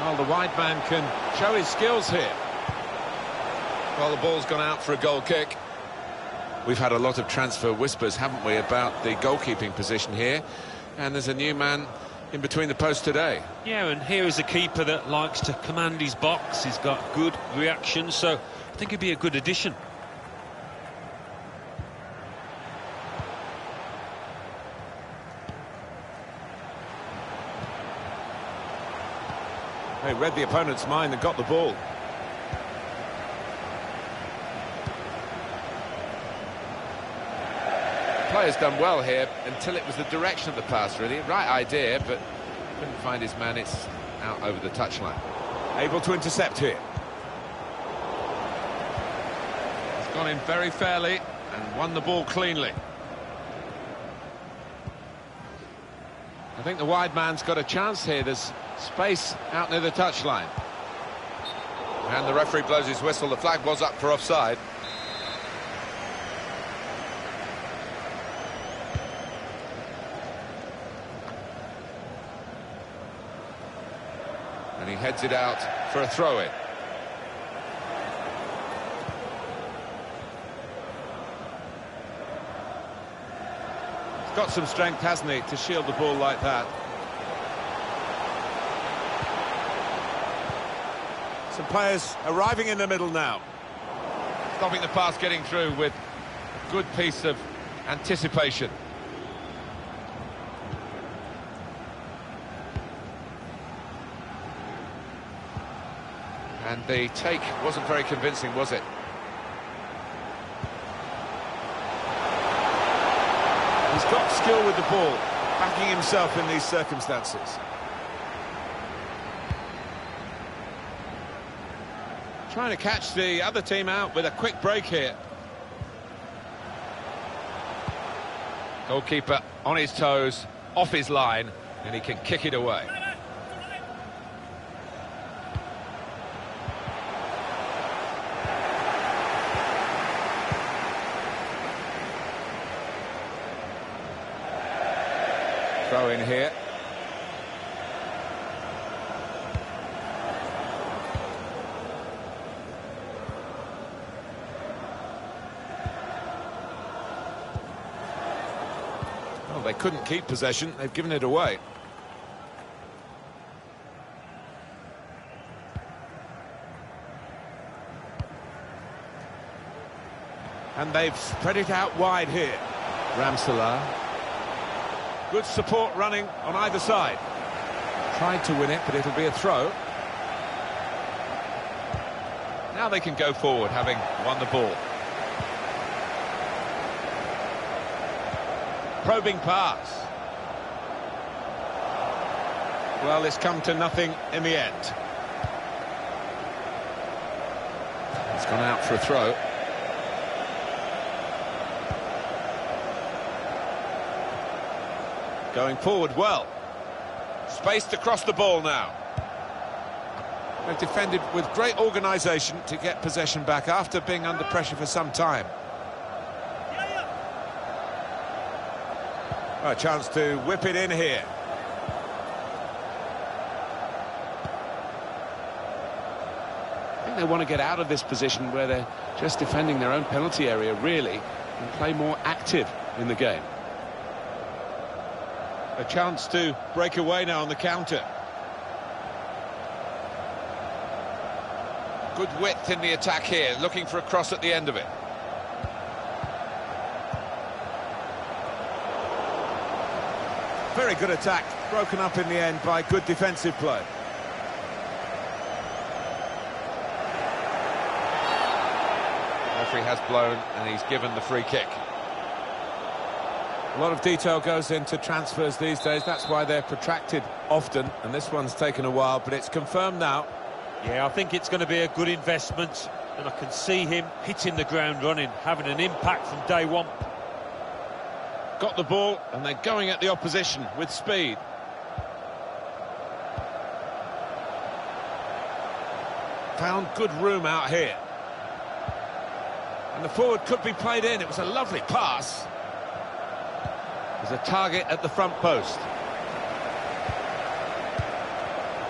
Well, the wide man can show his skills here. Well, the ball's gone out for a goal kick. We've had a lot of transfer whispers, haven't we, about the goalkeeping position here. And there's a new man in between the posts today. Yeah, and here is a keeper that likes to command his box. He's got good reaction, so I think he'd be a good addition. They read the opponent's mind and got the ball. Player's done well here until it was the direction of the pass, really. Right idea, but couldn't find his man. It's out over the touchline. Able to intercept here. He's gone in very fairly and won the ball cleanly. I think the wide man's got a chance here. There's space out near the touchline. And the referee blows his whistle. The flag was up for offside. Heads it out for a throw-in. He's got some strength, hasn't he, to shield the ball like that. Some players arriving in the middle now. Stopping the pass getting through with a good piece of anticipation. And the take wasn't very convincing, was it? He's got skill with the ball, backing himself in these circumstances. Trying to catch the other team out with a quick break here. Goalkeeper on his toes, off his line, and he can kick it away. Throw in here. Well, they couldn't keep possession. They've given it away. And they've spread it out wide here. Ramselaar. Good support running on either side. Tried to win it, but it'll be a throw. Now they can go forward, having won the ball. Probing pass. Well, it's come to nothing in the end. It's gone out for a throw. Going forward well. Spaced across the ball now. They've defended with great organisation to get possession back after being under pressure for some time. A chance to whip it in here. I think they want to get out of this position where they're just defending their own penalty area, really, and play more active in the game. A chance to break away now on the counter. Good width in the attack here, looking for a cross at the end of it. Very good attack, broken up in the end by good defensive play. Referee has blown and he's given the free kick. A lot of detail goes into transfers these days, that's why they're protracted often, and this one's taken a while, but it's confirmed now. Yeah, I think it's going to be a good investment, and I can see him hitting the ground running, having an impact from day one. Got the ball, and they're going at the opposition with speed. Found good room out here. And the forward could be played in. It was a lovely pass. There's a target at the front post.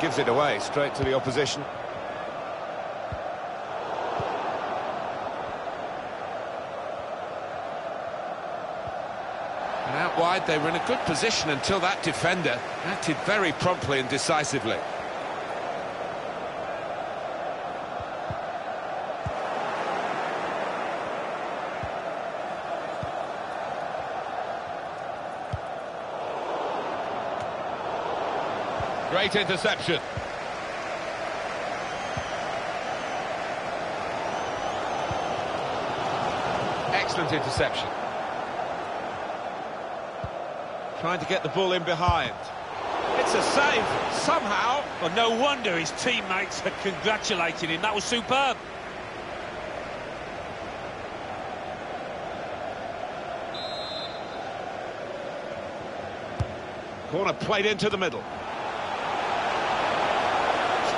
Gives it away straight to the opposition. Wide, they were in a good position until that defender acted very promptly and decisively. Great interception. Excellent interception. Trying to get the ball in behind. It's a save, somehow. Well, no wonder his teammates had congratulated him. That was superb. Corner played into the middle.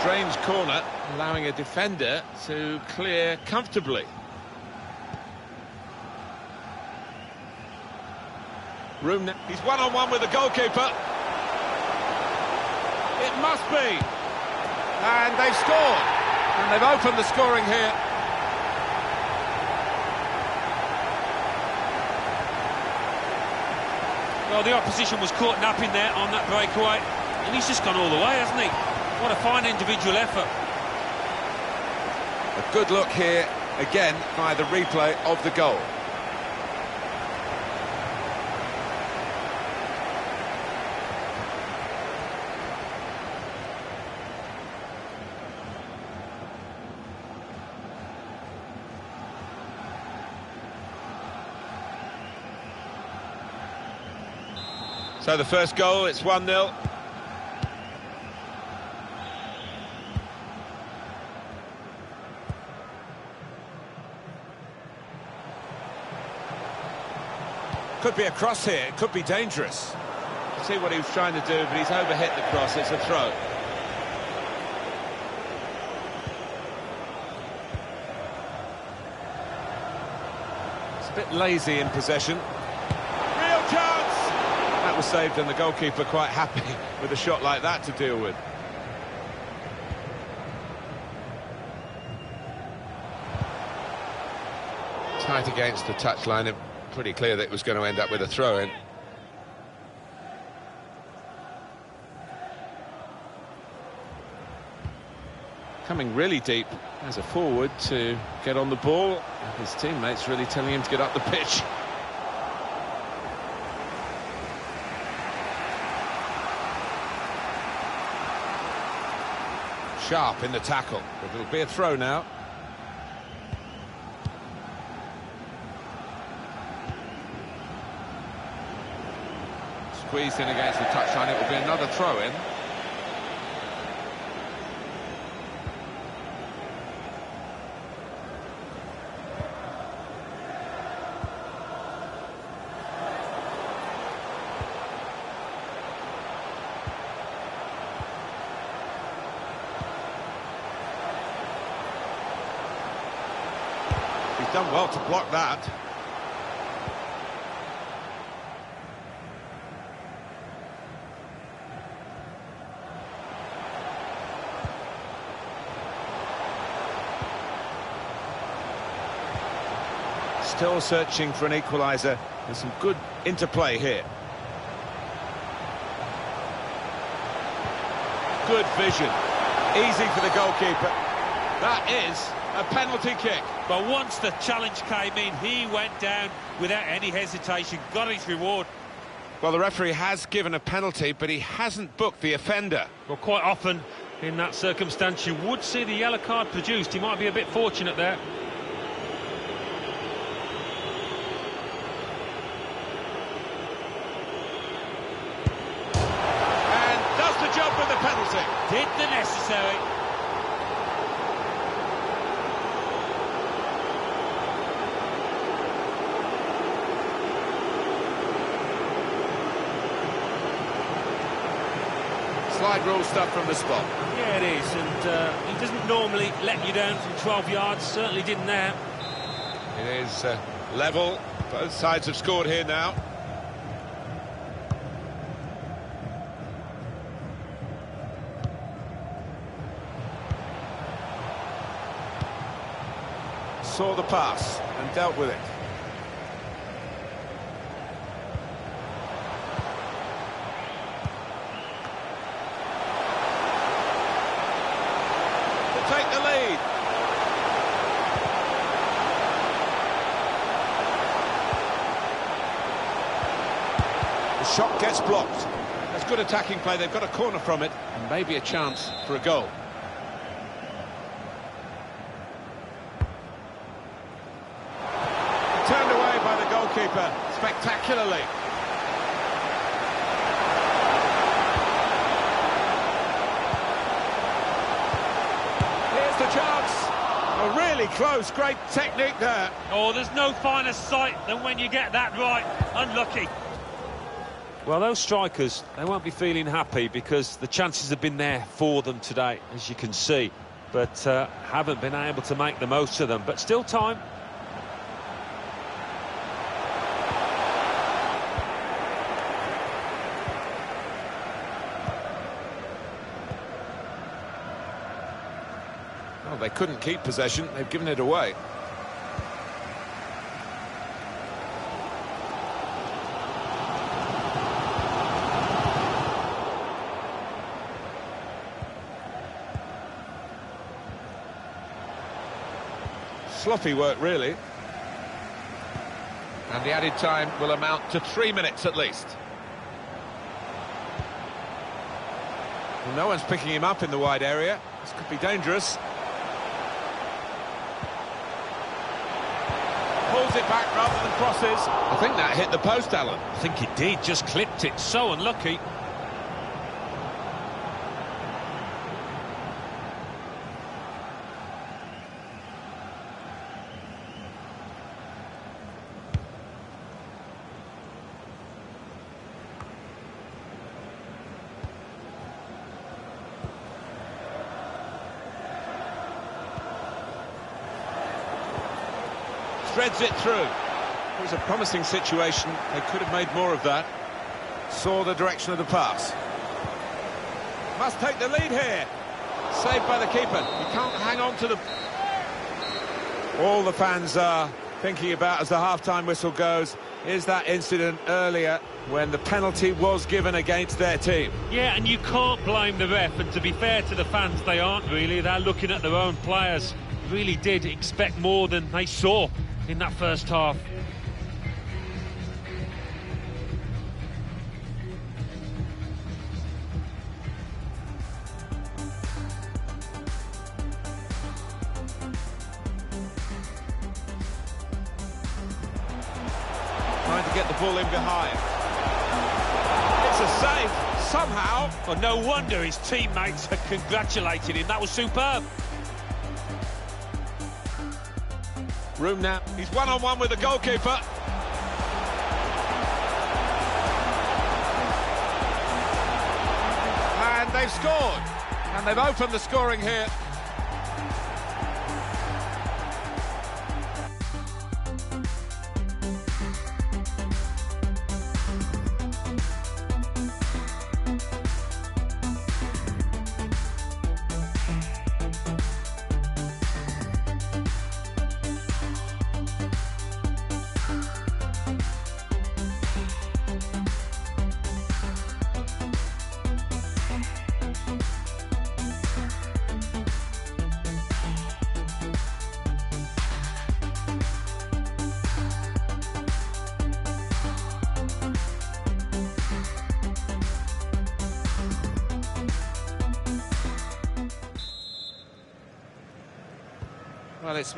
Strange corner, allowing a defender to clear comfortably. Room. He's one-on-one -on -one with the goalkeeper. It must be. And they've scored. And they've opened the scoring here. Well, the opposition was caught napping there on that breakaway. And he's just gone all the way, hasn't he? What a fine individual effort. A good look here, again, by the replay of the goal. So the first goal, it's 1-0. Could be a cross here, it could be dangerous. See what he was trying to do, but he's overhit the cross, it's a throw. It's a bit lazy in possession. Real chance! That was saved and the goalkeeper quite happy with a shot like that to deal with. Tight against the touchline, it pretty clear that it was going to end up with a throw-in. Coming really deep as a forward to get on the ball. His teammates really telling him to get up the pitch. Sharp in the tackle, but it'll be a throw now. Squeezed in against the touchline, it will be another throw-in. he's done well to block that. Still searching for an equaliser. There's some good interplay here. Good vision. Easy for the goalkeeper. That is a penalty kick. But once the challenge came in, he went down without any hesitation, got his reward. Well, the referee has given a penalty, but he hasn't booked the offender. Well, quite often in that circumstance, you would see the yellow card produced. He might be a bit fortunate there. And does the job with the penalty. Did the necessary. Rule stuff from the spot. Yeah, it is, and uh, he doesn't normally let you down from 12 yards, certainly didn't there. It is uh, level. Both sides have scored here now. Saw the pass and dealt with it. To take the lead. The shot gets blocked. That's good attacking play. They've got a corner from it and maybe a chance for a goal. Turned away by the goalkeeper spectacularly. Here's the chance. A really close. Great technique there. Oh, there's no finer sight than when you get that right. Unlucky. Well, those strikers, they won't be feeling happy because the chances have been there for them today, as you can see, but uh, haven't been able to make the most of them. But still time. Well, they couldn't keep possession. They've given it away. Sloppy work, really. And the added time will amount to three minutes at least. Well, no one's picking him up in the wide area. This could be dangerous. Pulls it back rather than crosses. I think that hit the post, Alan. I think it did, just clipped it. So unlucky. Threads it through. It was a promising situation. They could have made more of that. Saw the direction of the pass. Must take the lead here. Saved by the keeper. You can't hang on to the... All the fans are thinking about as the half-time whistle goes is that incident earlier when the penalty was given against their team. Yeah, and you can't blame the ref. And to be fair to the fans, they aren't really. They're looking at their own players. Really did expect more than they saw in that first half. Trying to get the ball in behind. It's a save, somehow. Well, no wonder his teammates had congratulated him. That was superb. Room now. He's one-on-one with the goalkeeper. And they've scored. And they've opened the scoring here.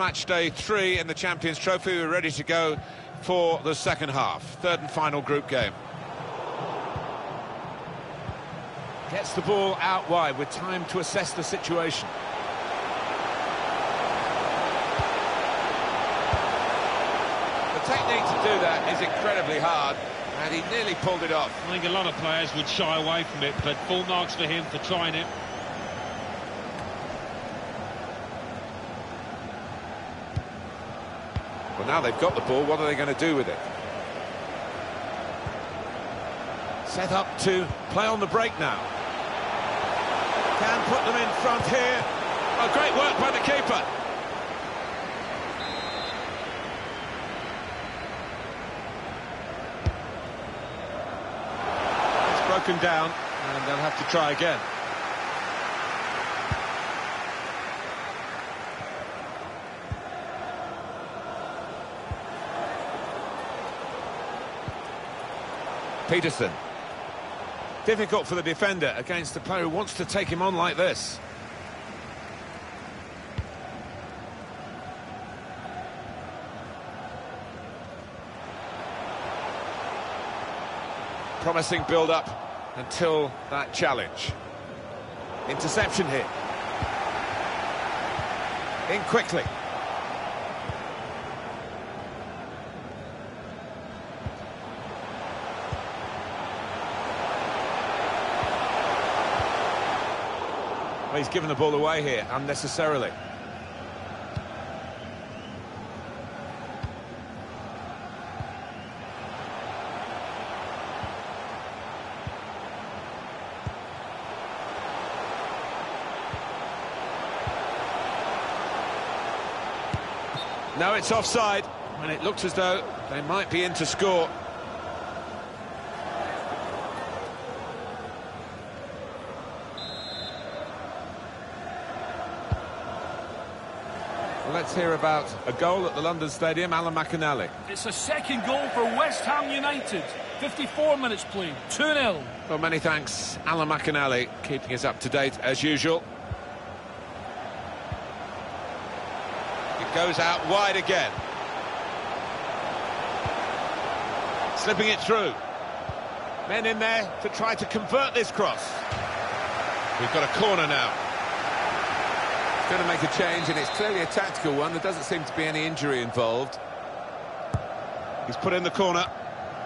Match day three in the Champions Trophy. We're ready to go for the second half, third and final group game. Gets the ball out wide with time to assess the situation. The technique to do that is incredibly hard, and he nearly pulled it off. I think a lot of players would shy away from it, but full marks for him for trying it. Now they've got the ball, what are they going to do with it? Set up to play on the break now. Can put them in front here. Oh, great work by the keeper. It's broken down, and they'll have to try again. Peterson. Difficult for the defender against the player who wants to take him on like this. Promising build-up until that challenge. Interception here. In quickly. Well, he's given the ball away here unnecessarily. No, it's offside, and it looks as though they might be in to score. Let's hear about a goal at the London Stadium, Alan McInally. It's a second goal for West Ham United. 54 minutes played, 2-0. Well, many thanks, Alan McInally, keeping us up to date as usual. It goes out wide again. Slipping it through. Men in there to try to convert this cross. We've got a corner now. Going to make a change, and it's clearly a tactical one. There doesn't seem to be any injury involved. He's put in the corner,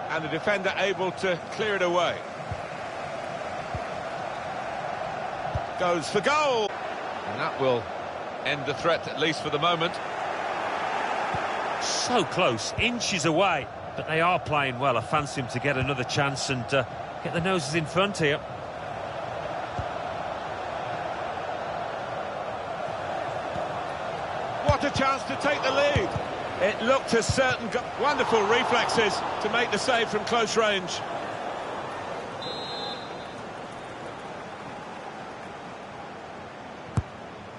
and the defender able to clear it away. Goes for goal! And that will end the threat, at least for the moment. So close, inches away, but they are playing well. I fancy him to get another chance and uh, get the noses in front here. What a chance to take the lead. It looked a certain... Wonderful reflexes to make the save from close range.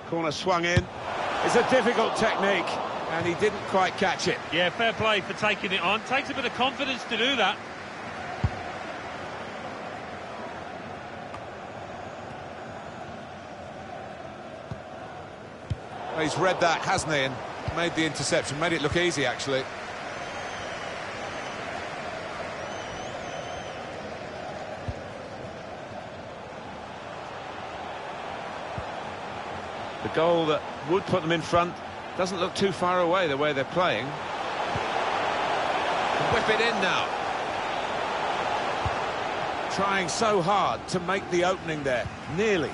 Corner swung in. It's a difficult technique, and he didn't quite catch it. Yeah, fair play for taking it on. Takes a bit of confidence to do that. He's read that, hasn't he, and made the interception. Made it look easy, actually. The goal that would put them in front doesn't look too far away the way they're playing. Whip it in now. Trying so hard to make the opening there. Nearly.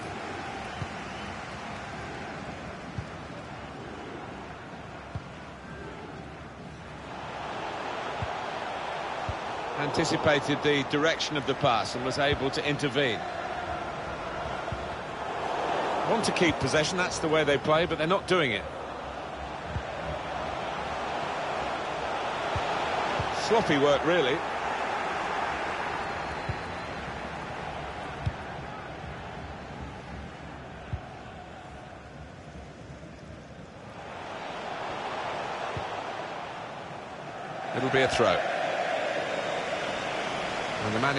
Anticipated the direction of the pass and was able to intervene. Want to keep possession, that's the way they play, but they're not doing it. Sloppy work, really. It'll be a throw the man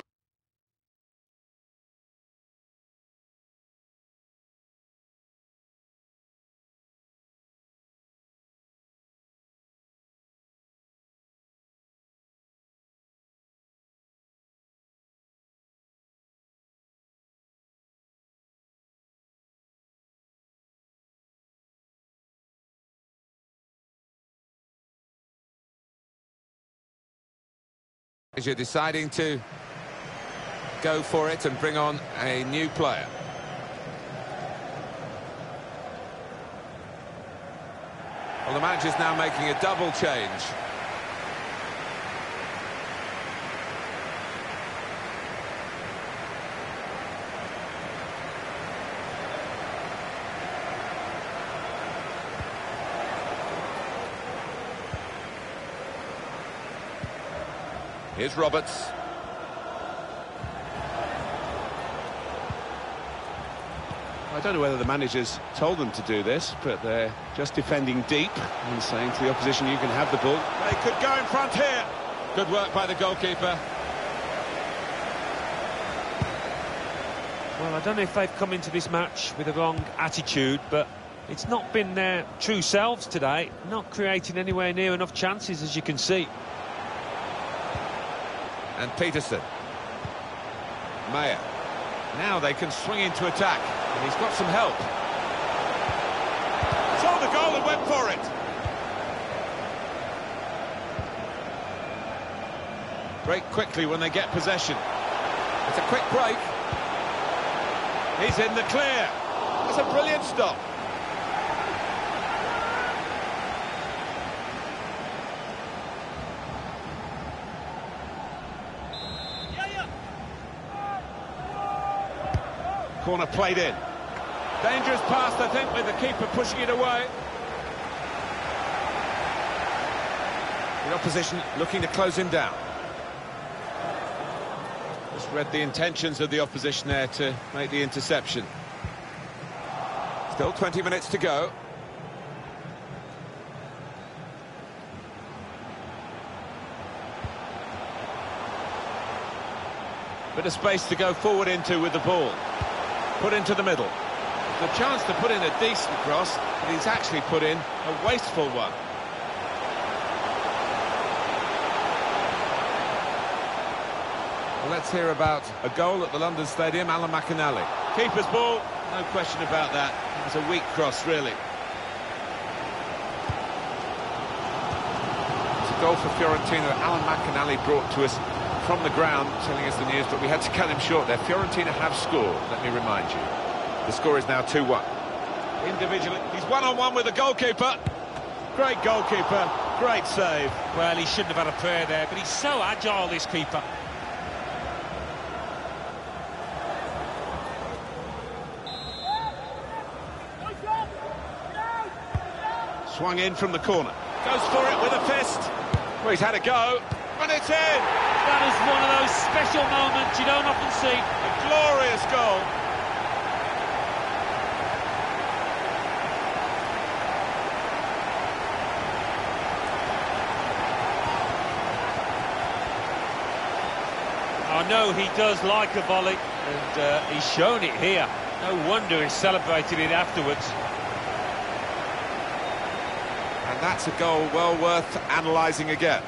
As you're deciding to go for it and bring on a new player. Well, the manager's now making a double change. Here's Roberts. I don't know whether the managers told them to do this, but they're just defending deep and saying to the opposition, you can have the ball. They could go in front here. Good work by the goalkeeper. Well, I don't know if they've come into this match with the wrong attitude, but it's not been their true selves today. Not creating anywhere near enough chances, as you can see. And Peterson. Mayer. Now they can swing into attack. And he's got some help. Saw the goal and went for it. Break quickly when they get possession. It's a quick break. He's in the clear. That's a brilliant stop. Corner played in. Dangerous pass, I think, with the keeper pushing it away. The opposition looking to close him down. Just read the intentions of the opposition there to make the interception. Still 20 minutes to go. Bit of space to go forward into with the ball put into the middle. The chance to put in a decent cross, but he's actually put in a wasteful one. Well, let's hear about a goal at the London Stadium, Alan McInally. Keeper's ball, no question about that. It was a weak cross, really. It's a goal for Fiorentina that Alan McInally brought to us from the ground telling us the news, but we had to cut him short there. Fiorentina have scored, let me remind you. The score is now 2-1. Individually, he's one-on-one -on -one with the goalkeeper. Great goalkeeper, great save. Well, he shouldn't have had a prayer there, but he's so agile, this keeper. Swung in from the corner. Goes for it with a fist. Well, he's had a go, and it's in! That is one of those special moments you don't often see. A glorious goal. I know he does like a volley, and uh, he's shown it here. No wonder he celebrated it afterwards. And that's a goal well worth analysing again.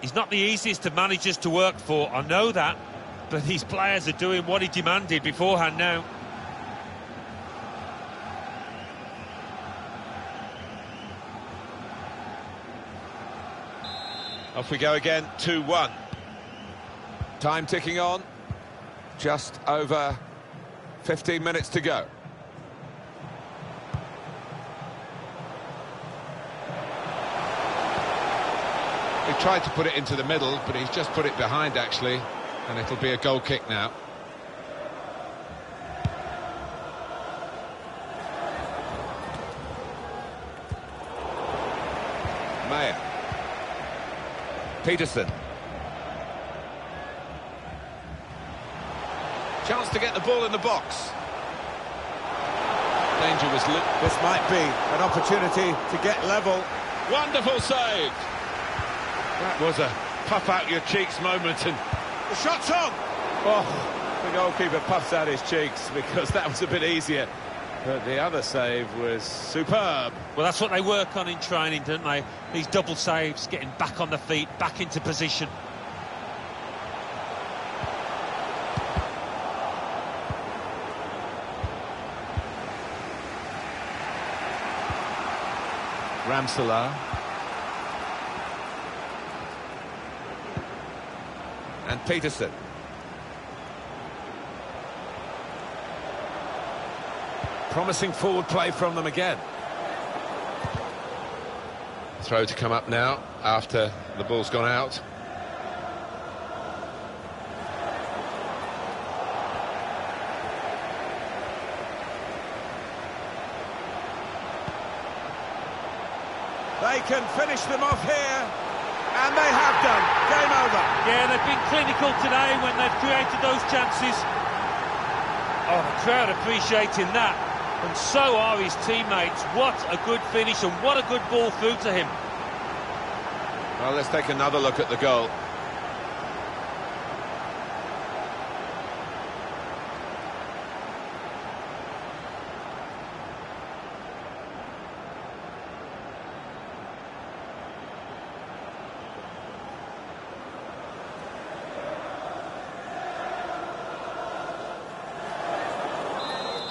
He's not the easiest of managers to work for, I know that, but these players are doing what he demanded beforehand now. Off we go again, 2-1. Time ticking on. Just over 15 minutes to go. Tried to put it into the middle, but he's just put it behind, actually, and it'll be a goal kick now. Mayer. Peterson. Chance to get the ball in the box. Danger was... This might be an opportunity to get level. Wonderful save. That was a puff out your cheeks moment and the shot's on. Oh, the goalkeeper puffs out his cheeks because that was a bit easier. But the other save was superb. Well, that's what they work on in training, don't they? These double saves, getting back on the feet, back into position. Ramselaar. And Peterson. Promising forward play from them again. Throw to come up now after the ball's gone out. They can finish them off here. They have done. Game over. Yeah, they've been clinical today when they've created those chances. Oh, the crowd appreciating that. And so are his teammates. What a good finish and what a good ball through to him. Well, let's take another look at the goal.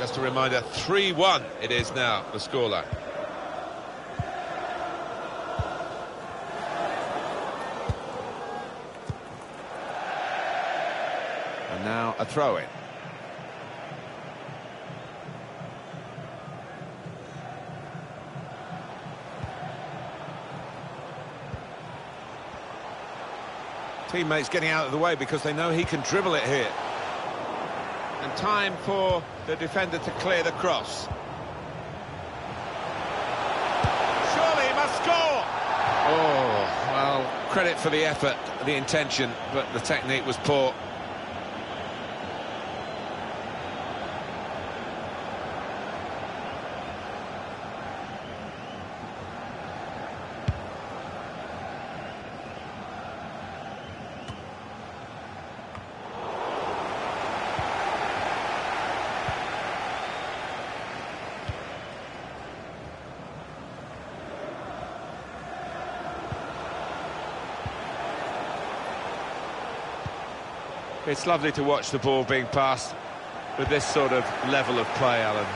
Just a reminder, 3-1 it is now, the scoreline. And now a throw-in. Teammates getting out of the way because they know he can dribble it here. Time for the defender to clear the cross. Surely must score! Oh, well, credit for the effort, the intention, but the technique was poor. It's lovely to watch the ball being passed with this sort of level of play, Alan.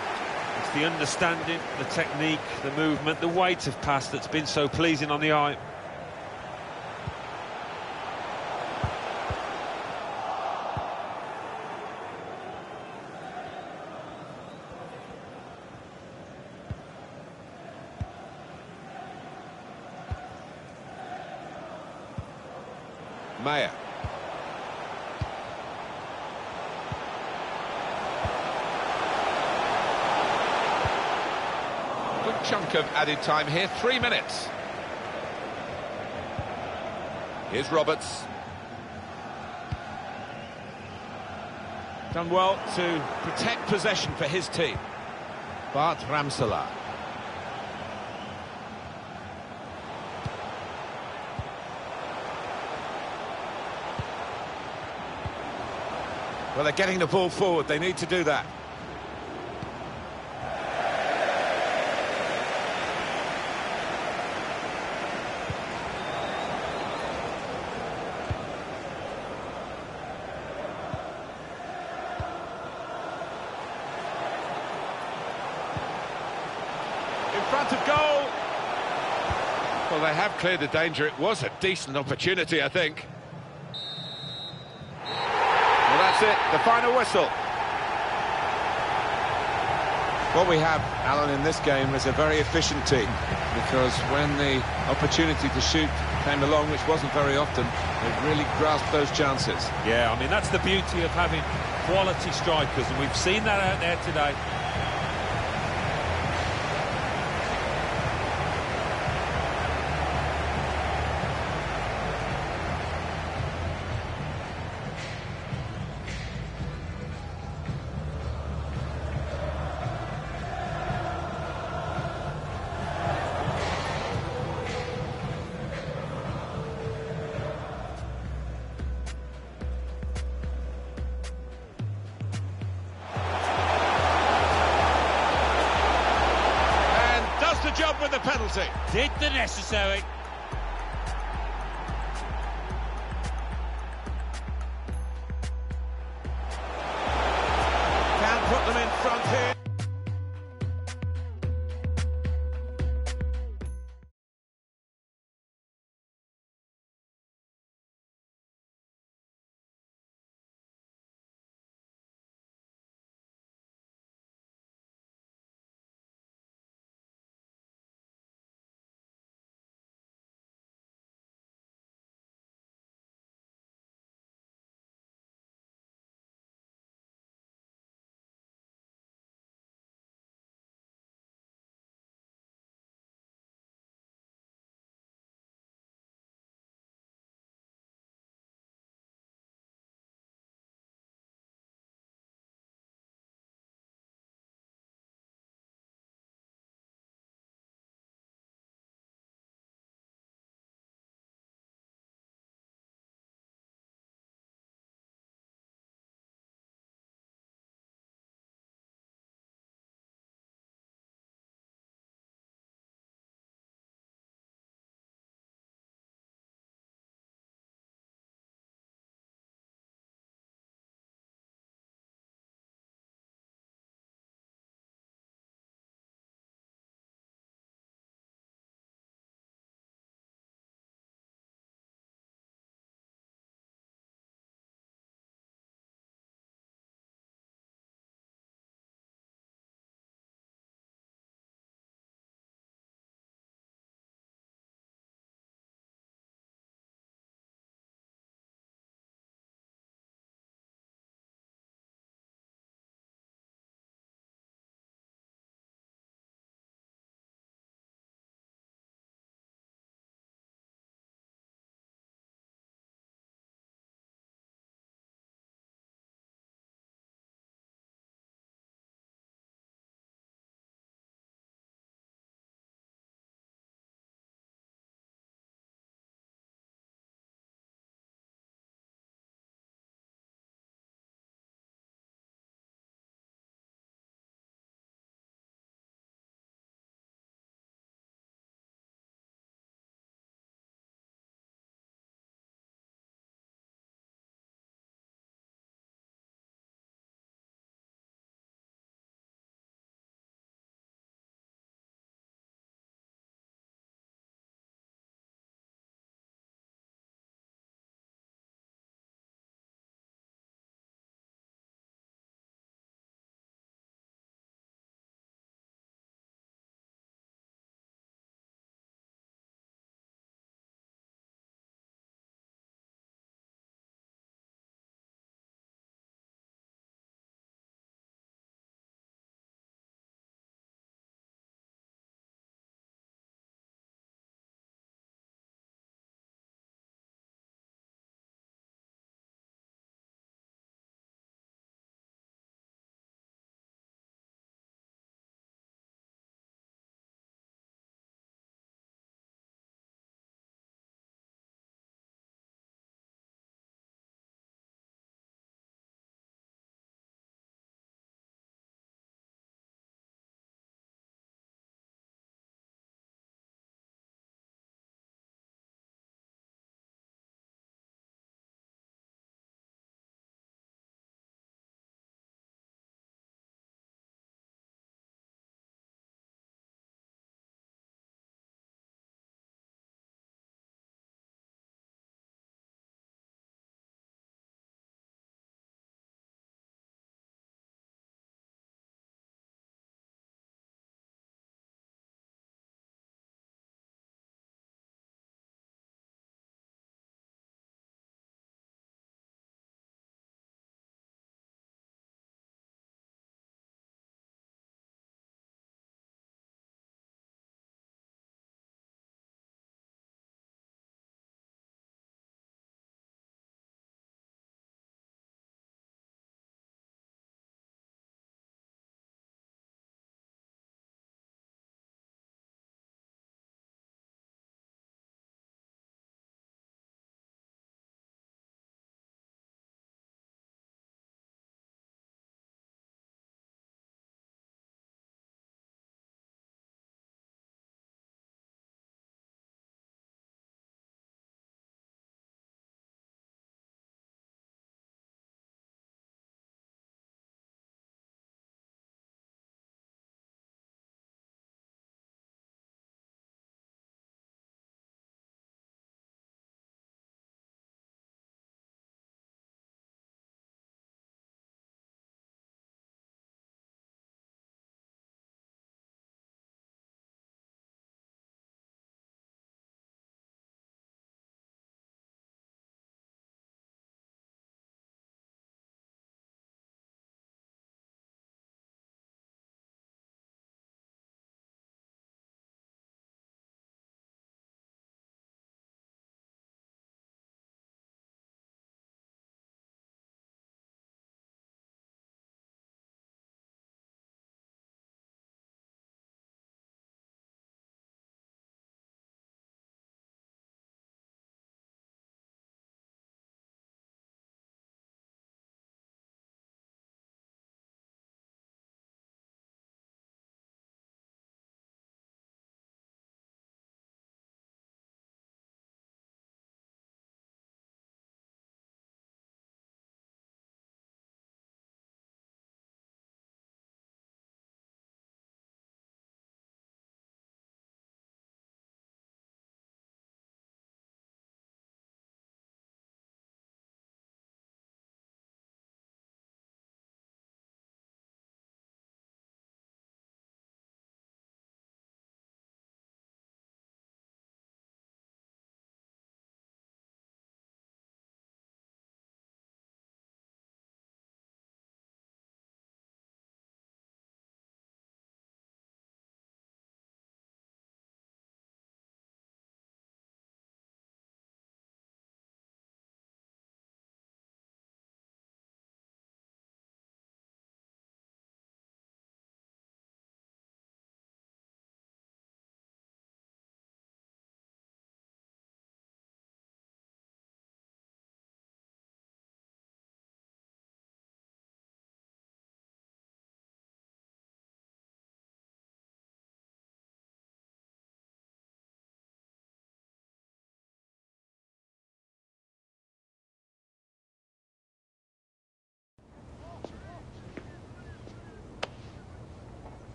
It's the understanding, the technique, the movement, the weight of pass that's been so pleasing on the eye. Maya. Good chunk of added time here, three minutes. Here's Roberts. Done well to protect possession for his team. Bart Ramselaar. Well, they're getting the ball forward. They need to do that. In of goal. Well, they have cleared the danger. It was a decent opportunity, I think. Well, that's it. The final whistle. What we have, Alan, in this game is a very efficient team because when the opportunity to shoot came along, which wasn't very often, they've really grasped those chances. Yeah, I mean, that's the beauty of having quality strikers, and we've seen that out there today. The necessary.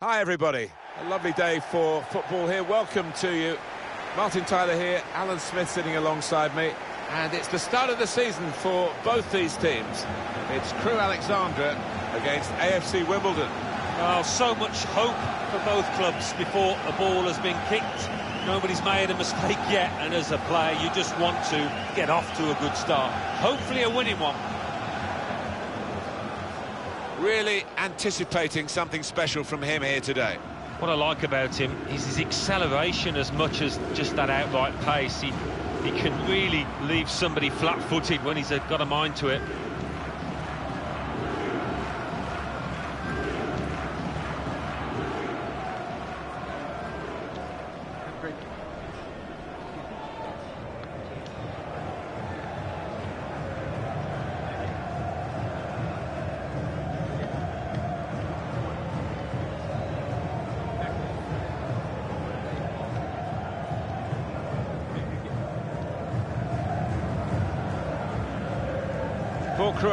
Hi, everybody. A lovely day for football here. Welcome to you. Martin Tyler here, Alan Smith sitting alongside me. And it's the start of the season for both these teams. It's Crewe Alexandra against AFC Wimbledon. Well, so much hope for both clubs before a ball has been kicked. Nobody's made a mistake yet, and as a player, you just want to get off to a good start. Hopefully a winning one. Really anticipating something special from him here today. What I like about him is his acceleration as much as just that outright pace. He, he can really leave somebody flat-footed when he's got a mind to it.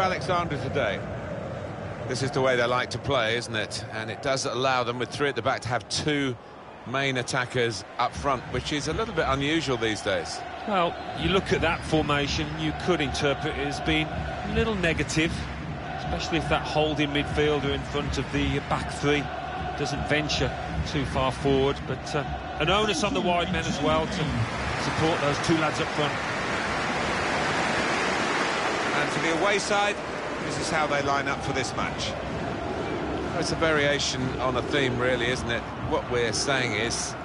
Alexandra today, this is the way they like to play, isn't it? And it does allow them, with three at the back, to have two main attackers up front, which is a little bit unusual these days. Well, you look at that formation, you could interpret it as being a little negative, especially if that holding midfielder in front of the back three doesn't venture too far forward. But uh, an onus on the wide men as well to support those two lads up front. The away side, this is how they line up for this match. It's a variation on a theme, really, isn't it? What we're saying is,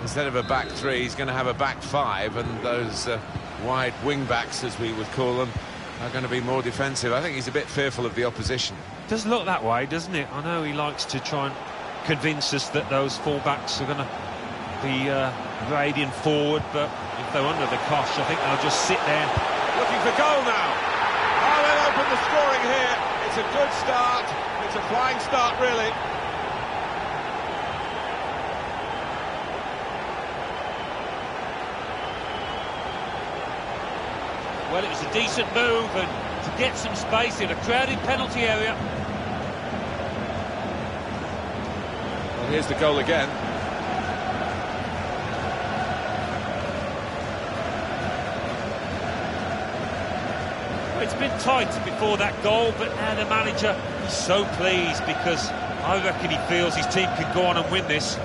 instead of a back three, he's going to have a back five, and those uh, wide wing backs, as we would call them, are going to be more defensive. I think he's a bit fearful of the opposition. It does look that way, doesn't it? I know he likes to try and convince us that those full-backs are going to be uh, raiding forward, but if they're under the cosh, I think they'll just sit there. Looking for goal now. The scoring here. It's a good start. It's a flying start, really. Well, it was a decent move and to get some space in a crowded penalty area. Well, here's the goal again. It's been tight before that goal, but now the manager is so pleased because I reckon he feels his team can go on and win this.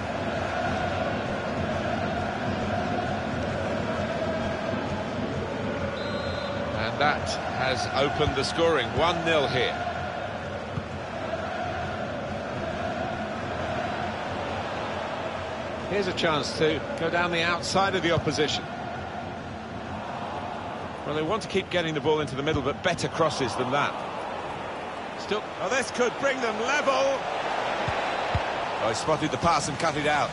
And that has opened the scoring. 1-0 here. Here's a chance to go down the outside of the opposition. Well, they want to keep getting the ball into the middle, but better crosses than that. Still, oh, this could bring them level. Oh, spotted the pass and cut it out.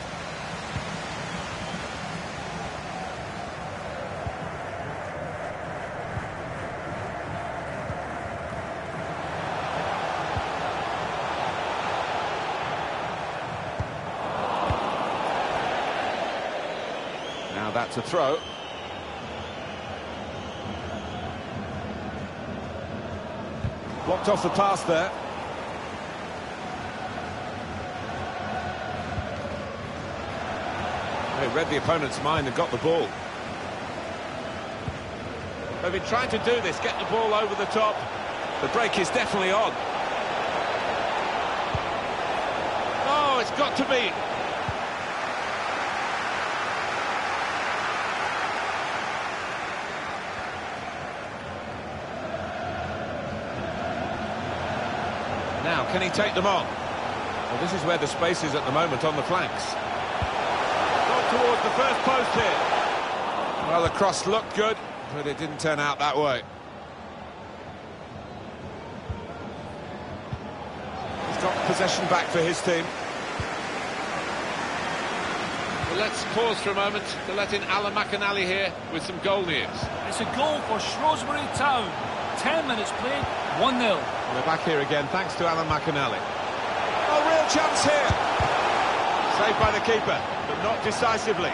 Now that's a throw. Blocked off the pass there. They read the opponent's mind and got the ball. They've been trying to do this, get the ball over the top. The break is definitely on. Oh, it's got to be. Now, can he take them on? Well, this is where the space is at the moment on the flanks. Not towards the first post here. Well, the cross looked good, but it didn't turn out that way. He's got possession back for his team. Well, let's pause for a moment to let in Alan McInally here with some goal news. It's a goal for Shrewsbury Town. 10 minutes played, 1-0. We're back here again, thanks to Alan McInally. Oh, real chance here. Saved by the keeper, but not decisively.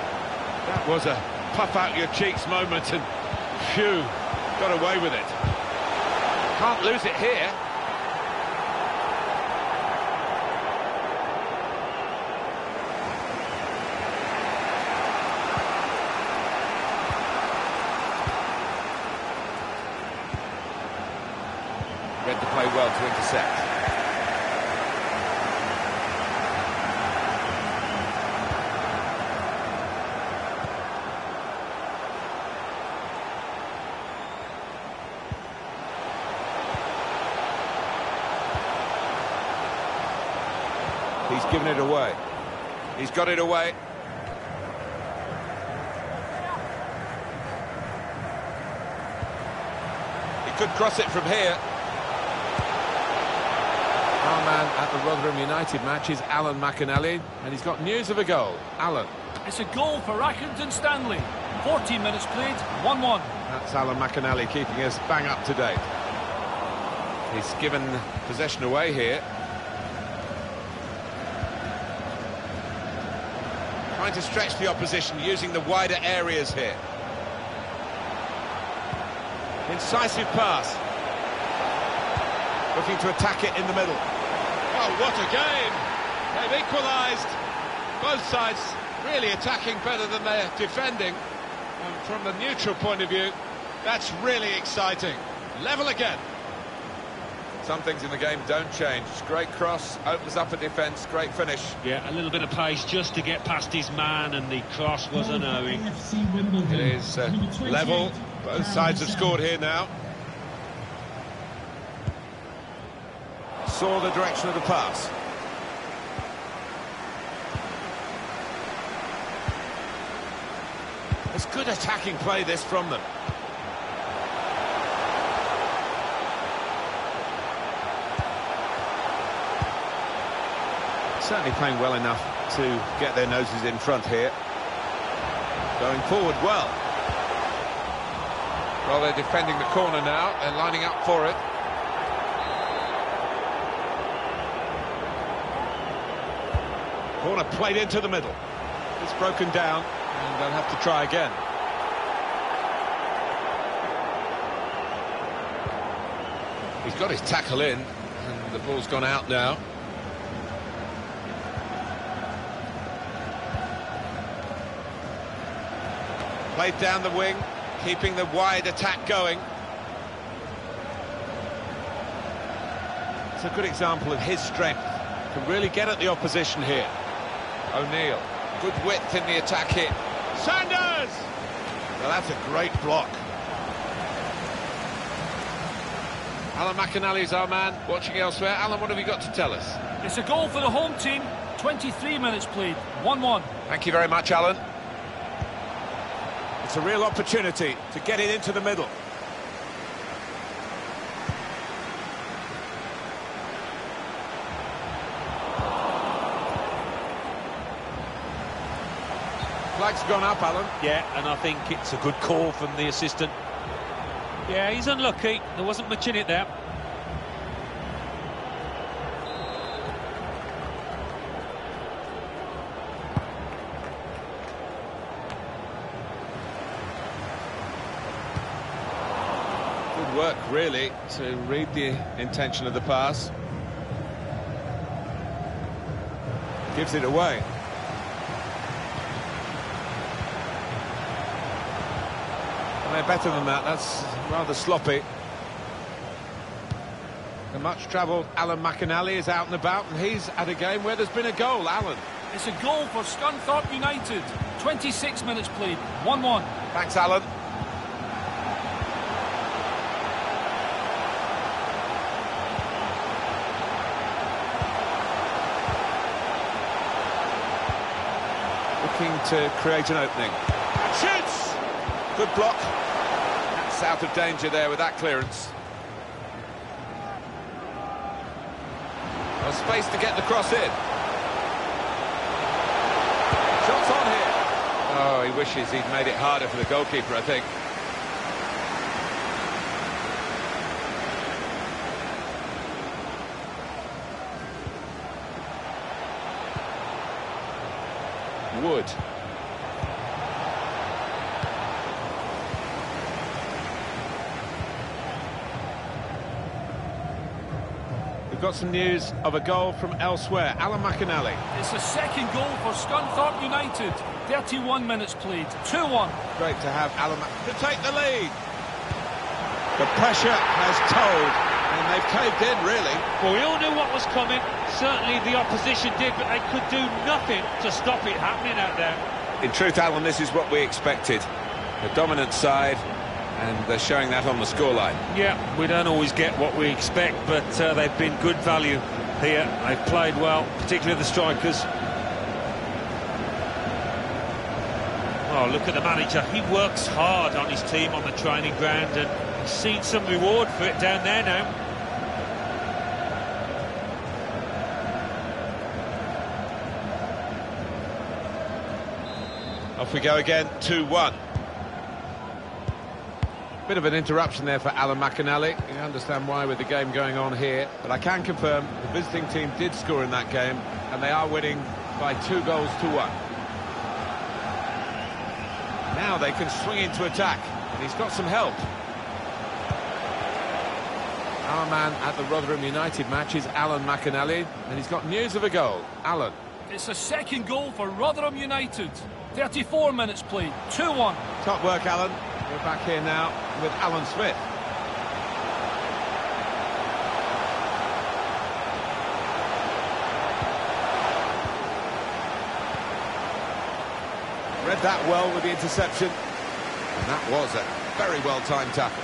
That was a puff out your cheeks moment, and phew, got away with it. Can't lose it here. Read the play well to intercept. He's given it away. He's got it away. He could cross it from here. Our man at the Rotherham United match is Alan McInally, and he's got news of a goal. Alan. It's a goal for Accrington Stanley. 14 minutes played, 1-1. That's Alan McInally keeping us bang up to date. He's given possession away here. Trying to stretch the opposition using the wider areas here. Incisive pass. Looking to attack it in the middle. Oh, what a game! They've equalised. Both sides really attacking better than they're defending. And from the neutral point of view, that's really exciting. Level again. Some things in the game don't change. Great cross, opens up a defence, great finish. Yeah, a little bit of pace just to get past his man, and the cross was unerring. AFC It is uh, level. Both sides have scored here now. Saw the direction of the pass. It's good attacking play this from them. Certainly playing well enough to get their noses in front here. Going forward well. Well, they're defending the corner now. They're lining up for it. Corner played into the middle. It's broken down, and they'll have to try again. He's got his tackle in, and the ball's gone out now. Played down the wing, keeping the wide attack going. It's a good example of his strength. Can really get at the opposition here. O'Neill, good width in the attack here. Sanders! Well, that's a great block. Alan McInally's our man, watching elsewhere. Alan, what have you got to tell us? It's a goal for the home team. 23 minutes played, 1-1. Thank you very much, Alan. It's a real opportunity to get it into the middle. Flag's gone up, Alan. Yeah, and I think it's a good call from the assistant. Yeah, he's unlucky. There wasn't much in it there. Good work, really, to read the intention of the pass. Gives it away. They're better than that. That's rather sloppy. The much-travelled Alan McInally is out and about, and he's at a game where there's been a goal. Alan. It's a goal for Scunthorpe United. 26 minutes played, 1-1. Thanks, Alan. Looking to create an opening. Shoots! Good block. That's out of danger there with that clearance. Well, space to get the cross in. Shots on here. Oh, he wishes he'd made it harder for the goalkeeper, I think. Wood. We've got some news of a goal from elsewhere. Alan McInally. It's the second goal for Scunthorpe United. 31 minutes played, 2-1. Great to have Alan Mac to take the lead. The pressure has told, and they've caved in, really. Well, we all knew what was coming. Certainly the opposition did, but they could do nothing to stop it happening out there. In truth, Alan, this is what we expected. The dominant side, and they're showing that on the scoreline. Yeah, we don't always get what we expect, but uh, they've been good value here. They've played well, particularly the strikers. Oh, look at the manager. He works hard on his team on the training ground, and he's seen some reward for it down there now. Off we go again, 2-1. Bit of an interruption there for Alan McInally. You understand why with the game going on here. But I can confirm the visiting team did score in that game, and they are winning by two goals to one. Now they can swing into attack, and he's got some help. Our man at the Rotherham United match is Alan McInally, and he's got news of a goal. Alan. It's a second goal for Rotherham United. 34 minutes played, 2-1. Top work, Alan. We're back here now with Alan Smith. Read that well with the interception. And that was a very well-timed tackle.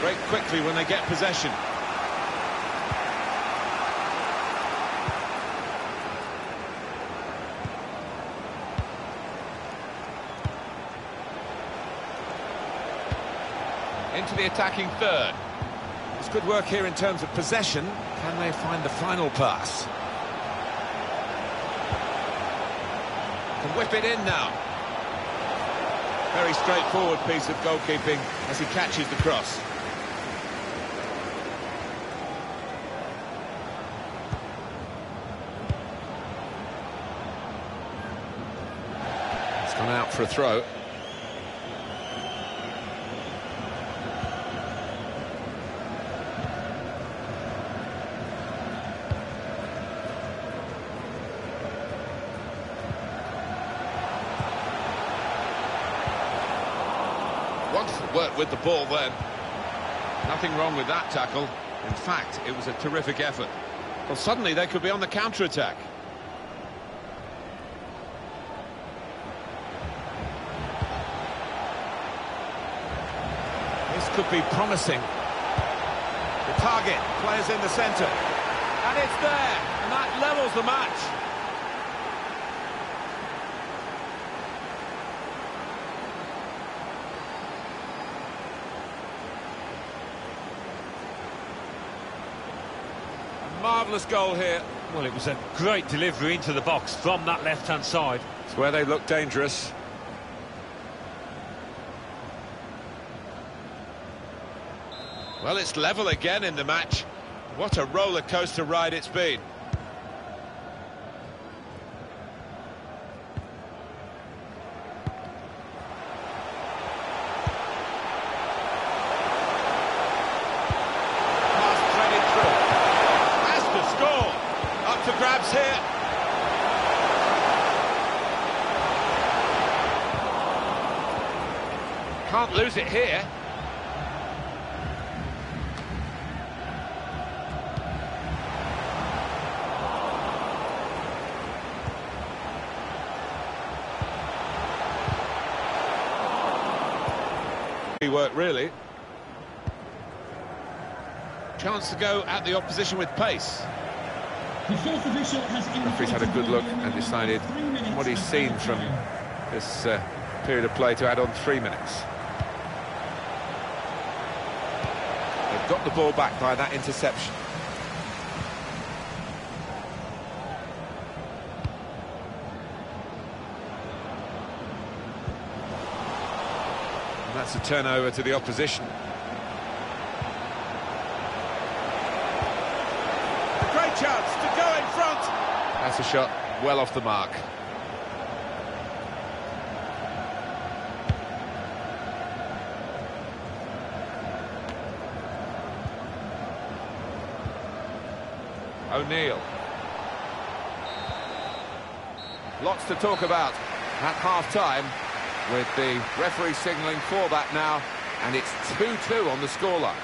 Break quickly when they get possession. into the attacking third. It's good work here in terms of possession. Can they find the final pass? Can whip it in now. Very straightforward piece of goalkeeping as he catches the cross. It's gone out for a throw. With the ball then. Nothing wrong with that tackle. In fact, it was a terrific effort. Well, suddenly they could be on the counter-attack. This could be promising. The target, players in the centre. And it's there, and that levels the match. Marvellous goal here. Well, it was a great delivery into the box from that left-hand side. It's where they look dangerous. Well, it's level again in the match. What a roller coaster ride it's been. Pass threaded through. Has to score. Up for grabs here. Can't lose it here. Work really. Chance to go at the opposition with pace. The fourth official has Referee's had a good look and decided what he's seen from this uh, period of play to add on three minutes. They've got the ball back by that interception. That's a turnover to the opposition. A great chance to go in front. That's a shot well off the mark. O'Neill. Lots to talk about at half-time with the referee signalling for that now, and it's 2-2 on the scoreline.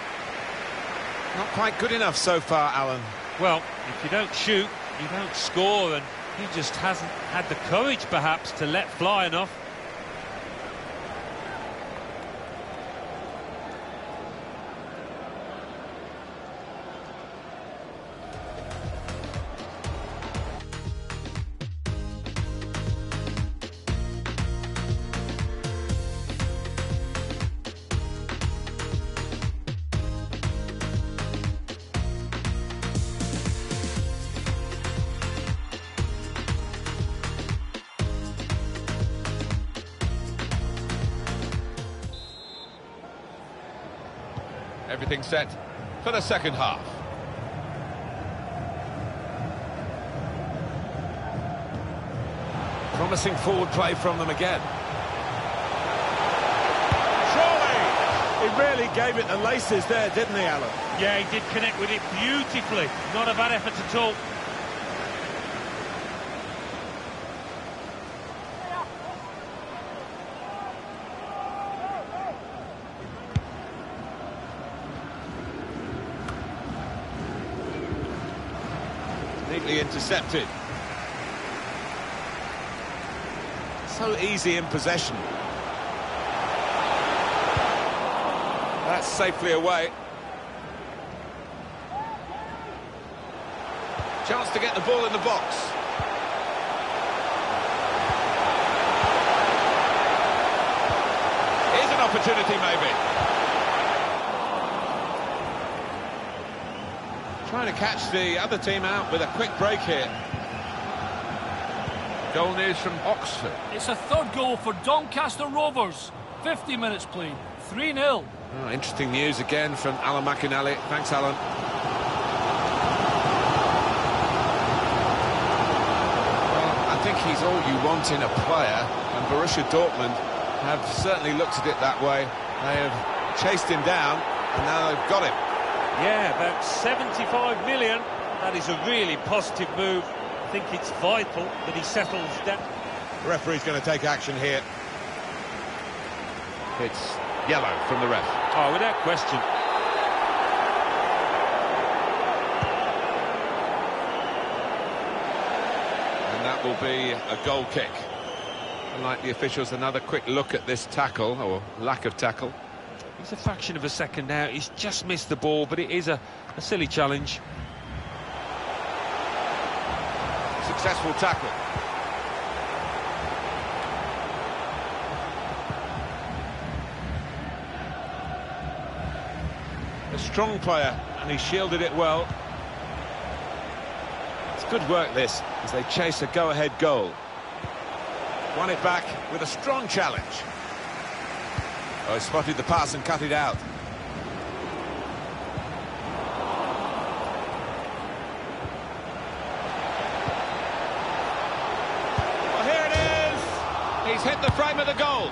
Not quite good enough so far, Alan. Well, if you don't shoot, you don't score, and he just hasn't had the courage, perhaps, to let fly enough. Set for the second half. Promising forward play from them again. Surely! He really gave it the laces there, didn't he, Alan? Yeah, he did connect with it beautifully. Not a bad effort at all. Neatly intercepted. So easy in possession. That's safely away. Chance to get the ball in the box. Here's an opportunity, maybe. Trying to catch the other team out with a quick break here. Goal news from Oxford. It's a third goal for Doncaster Rovers. 50 minutes played. 3 0. Oh, ah, interesting news again from Alan McInally. Thanks, Alan. Well, I think he's all you want in a player, and Borussia Dortmund have certainly looked at it that way. They have chased him down, and now they've got him. Yeah, about 75 million. That is a really positive move. I think it's vital that he settles down. The referee's going to take action here. It's yellow from the ref. Oh, without question. And that will be a goal kick. Unlike the officials, another quick look at this tackle, or lack of tackle. It's a fraction of a second now. He's just missed the ball, but it is a, a silly challenge. Successful tackle. A strong player, and he shielded it well. It's good work, this, as they chase a go-ahead goal. Won it back with a strong challenge. Oh, he spotted the pass and cut it out. Well, here it is. He's hit the frame of the goal.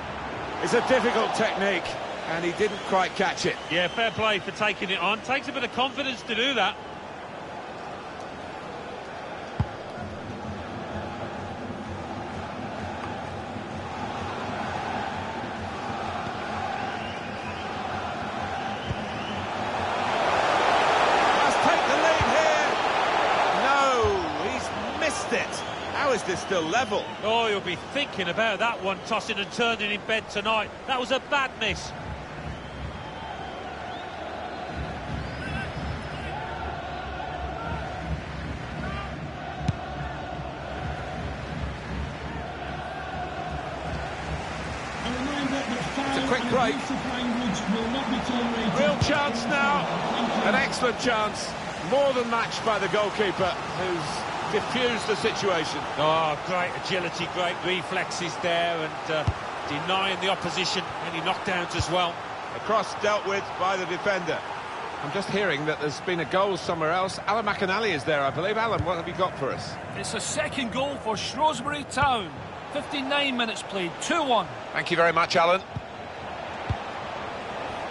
It's a difficult technique, and he didn't quite catch it. Yeah, fair play for taking it on. Takes a bit of confidence to do that. Must take the lead here. No, he's missed it. How is this still level? Oh, you'll be thinking about that one, tossing and turning in bed tonight. That was a bad miss. A reminder that foul a quick break. abusive language will not be tolerated. Real chance now. An excellent chance. More than matched by the goalkeeper, who's diffused the situation. Oh, great agility, great reflexes there, and uh, denying the opposition any knockdowns as well. A cross dealt with by the defender. I'm just hearing that there's been a goal somewhere else. Alan McInally is there, I believe. Alan, what have you got for us? It's a second goal for Shrewsbury Town. 59 minutes played. 2 1. Thank you very much, Alan.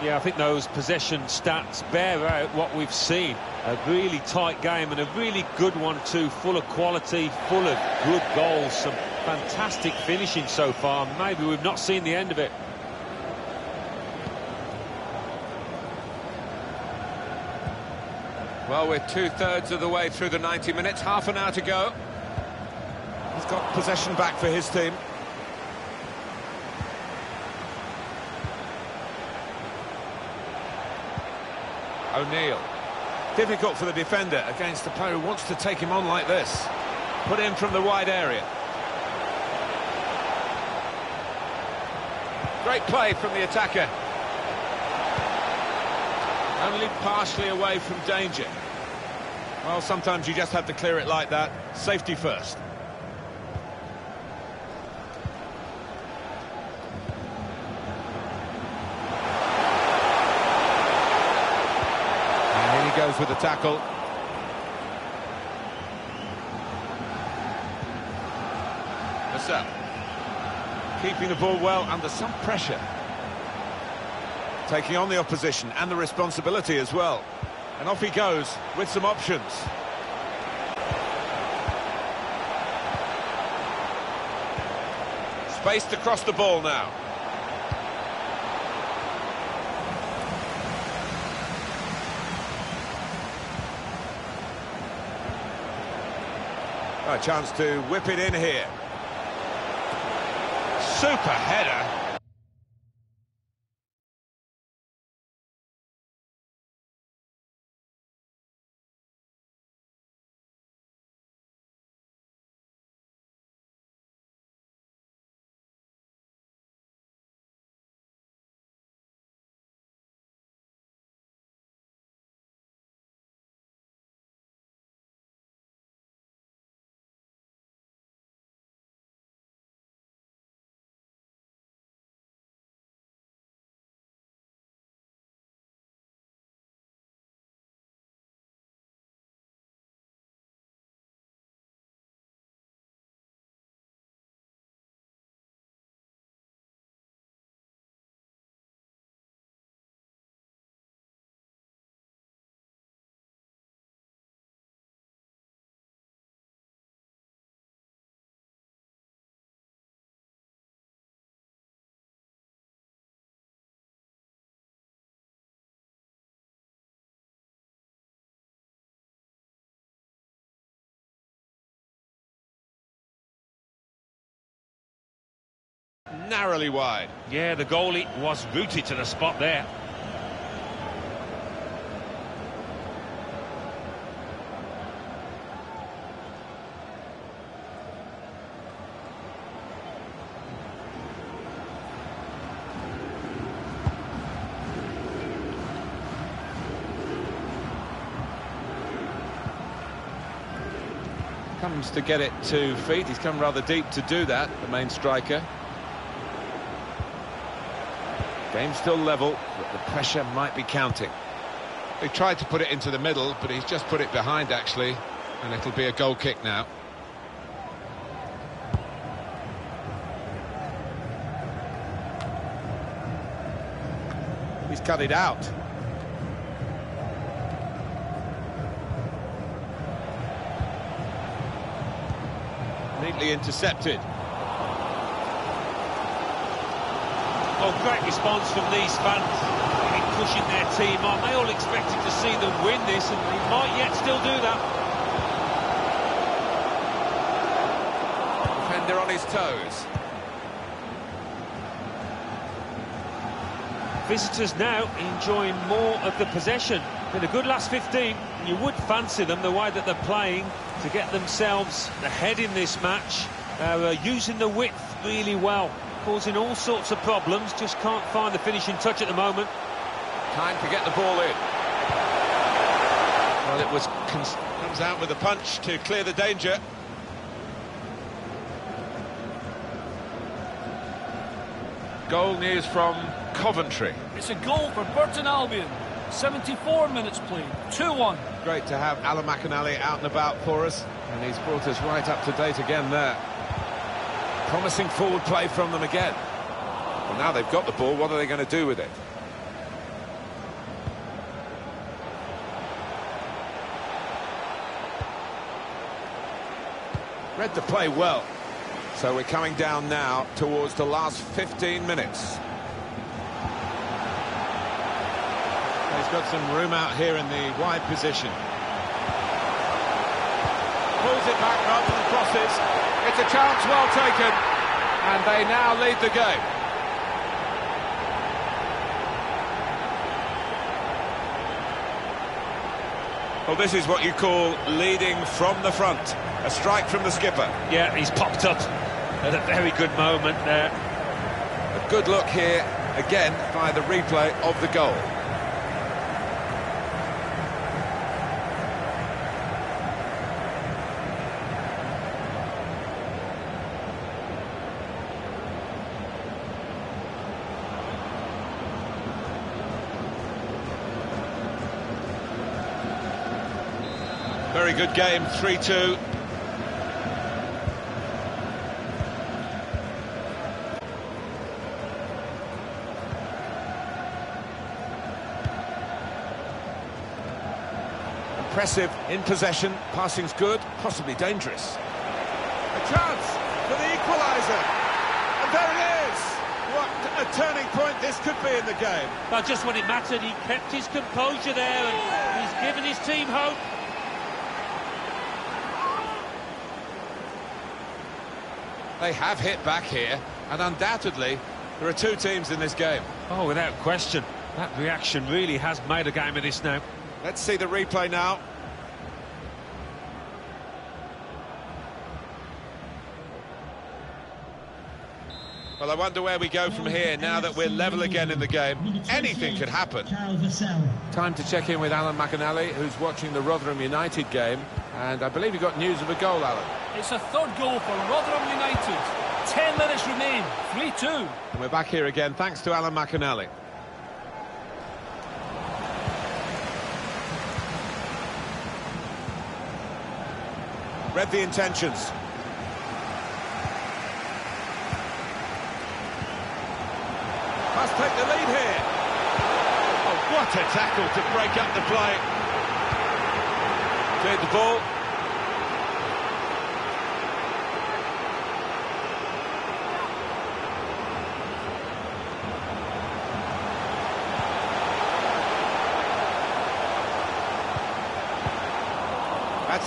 Yeah, I think those possession stats bear out what we've seen. A really tight game and a really good one too, full of quality, full of good goals, some fantastic finishing so far. Maybe we've not seen the end of it. Well, we're two-thirds of the way through the 90 minutes, half an hour to go. He's got possession back for his team. O'Neill. Difficult for the defender against the player who wants to take him on like this. Put in from the wide area. Great play from the attacker. Only partially away from danger. Well, sometimes you just have to clear it like that. Safety first. And in he goes with the tackle. Marcel. Keeping the ball well under some pressure. Taking on the opposition and the responsibility as well. And off he goes with some options. Spaced across the ball now. A chance to whip it in here. Super header. Narrowly wide. Yeah, the goalie was rooted to the spot there. Comes to get it to feet. He's come rather deep to do that, the main striker. Game still level, but the pressure might be counting. He tried to put it into the middle, but he's just put it behind, actually, and it'll be a goal kick now. He's cut it out. Neatly intercepted. Oh, great response from these fans. Really pushing their team on. They all expected to see them win this, and they might yet still do that. Defender on his toes. Visitors now enjoying more of the possession. Been a good last 15. You would fancy them the way that they're playing to get themselves ahead in this match. Uh, using the width really well, causing all sorts of problems. Just can't find the finishing touch at the moment. Time to get the ball in. Well, it was comes out with a punch to clear the danger. Goal news from Coventry. It's a goal for Burton Albion. 74 minutes played. 2-1. Great to have Alan McInally out and about for us, and he's brought us right up to date again there. Promising forward play from them again. Well, now they've got the ball, what are they going to do with it? Read the play well. So we're coming down now towards the last 15 minutes. He's got some room out here in the wide position. Pulls it back than crosses. It's a chance well taken. And they now lead the game. Well, this is what you call leading from the front. A strike from the skipper. Yeah, he's popped up at a very good moment there. A good look here, again, by the replay of the goal. Good game, 3-2. Impressive in possession, passing's good, possibly dangerous. A chance for the equaliser. And there it is! What a turning point this could be in the game. But just when it mattered, he kept his composure there and he's given his team hope. They have hit back here, and undoubtedly there are two teams in this game. Oh, without question. That reaction really has made a game of this now. Let's see the replay now. Well, I wonder where we go from here now that we're level again in the game. Anything could happen. Time to check in with Alan McInally, who's watching the Rotherham United game. And I believe you got news of a goal, Alan. It's a third goal for Rotherham United. Ten minutes remain. 3-2. And we're back here again, thanks to Alan McInally. Read the intentions. Must take the lead here. Oh, what a tackle to break up the play. Cleared the ball.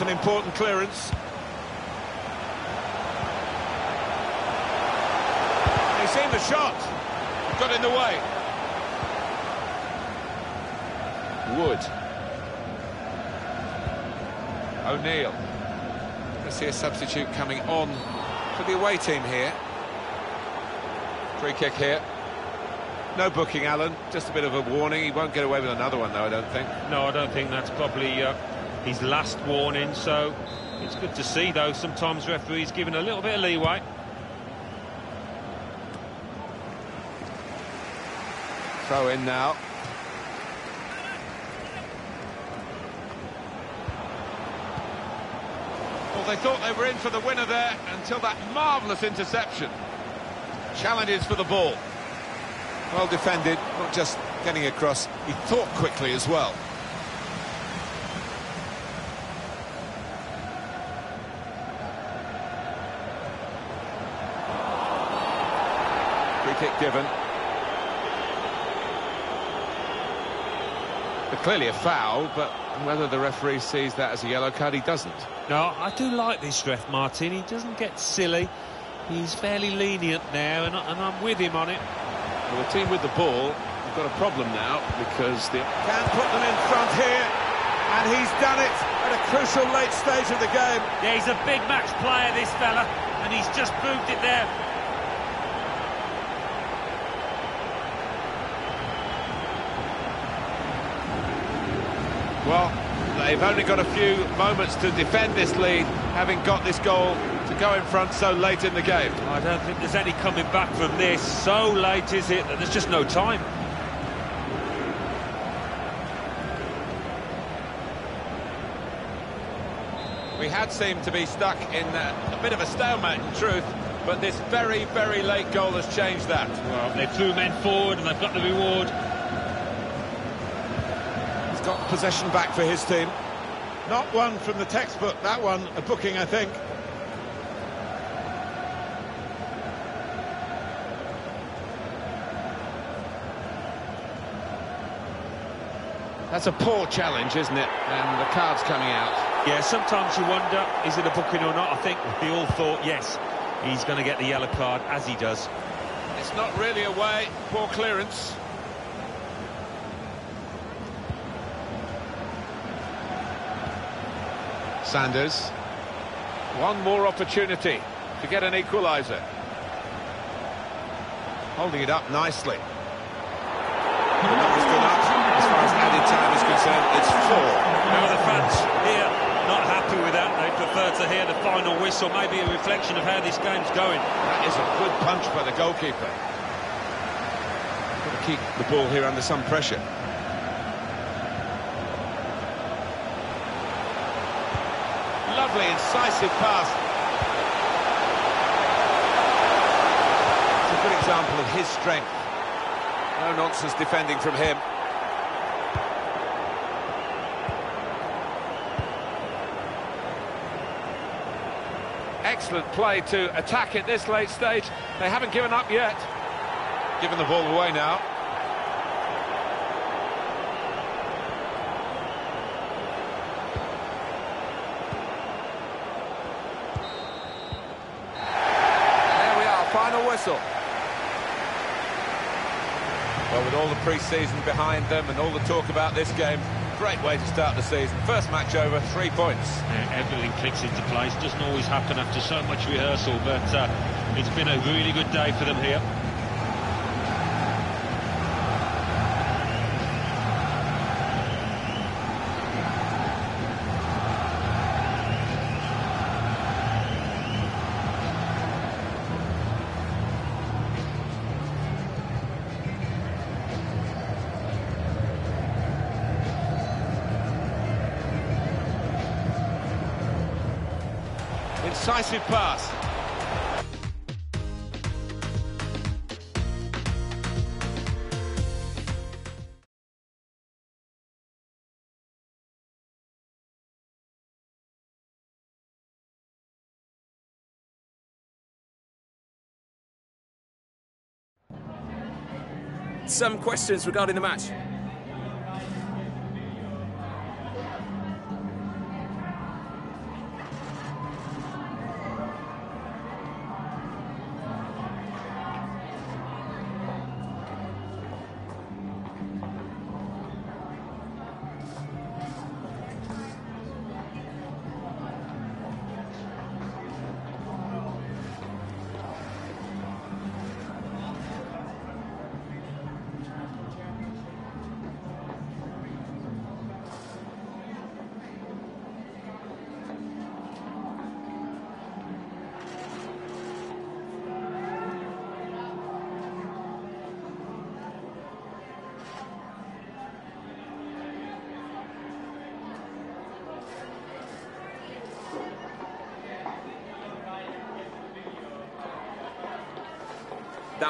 An important clearance. He's seen the shot. Got in the way. Wood. O'Neill. Let's see a substitute coming on for the away team here. Free kick here. No booking, Alan. Just a bit of a warning. He won't get away with another one, though, I don't think. No, I don't think that's probably uh, his last warning, so it's good to see, though. Sometimes referees giving a little bit of leeway. Throw in now. Well, they thought they were in for the winner there until that marvellous interception. Challenges for the ball. Well defended, not just getting across, he thought quickly as well. Kick given. Clearly a foul, but whether the referee sees that as a yellow card, he doesn't. No, I do like this ref, Martin. He doesn't get silly. He's fairly lenient now, and, and I'm with him on it. Well, the team with the ball have got a problem now because the Can put them in front here, and he's done it at a crucial late stage of the game. Yeah, he's a big match player, this fella, and he's just proved it there. Well, they've only got a few moments to defend this lead, having got this goal to go in front so late in the game. I don't think there's any coming back from this. So late is it that there's just no time. We had seemed to be stuck in a, a bit of a stalemate, in truth, but this very, very late goal has changed that. Well, they threw men forward and they've got the reward. He's got possession back for his team. Not one from the textbook, that one, a booking, I think. That's a poor challenge, isn't it? And the card's coming out. Yeah, sometimes you wonder, is it a booking or not? I think we all thought, yes, he's going to get the yellow card, as he does. It's not really a way, Poor clearance. Sanders. One more opportunity to get an equaliser. Holding it up nicely. The numbers gone up. As far as added time is concerned, it's four. Now the fans here not happy with that. They prefer to hear the final whistle, maybe a reflection of how this game's going. That is a good punch by the goalkeeper. Got to keep the ball here under some pressure. Lovely, incisive pass. It's a good example of his strength. No nonsense defending from him. Excellent play to attack at this late stage. They haven't given up yet. Giving the ball away now. There we are, final whistle. Well, with all the pre-season behind them and all the talk about this game, great way to start the season. First match over, three points. Uh, everything clicks into place. Doesn't always happen after so much rehearsal, but uh, it's been a really good day for them here. Incisive pass. Some questions regarding the match.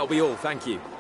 That'll be all, thank you.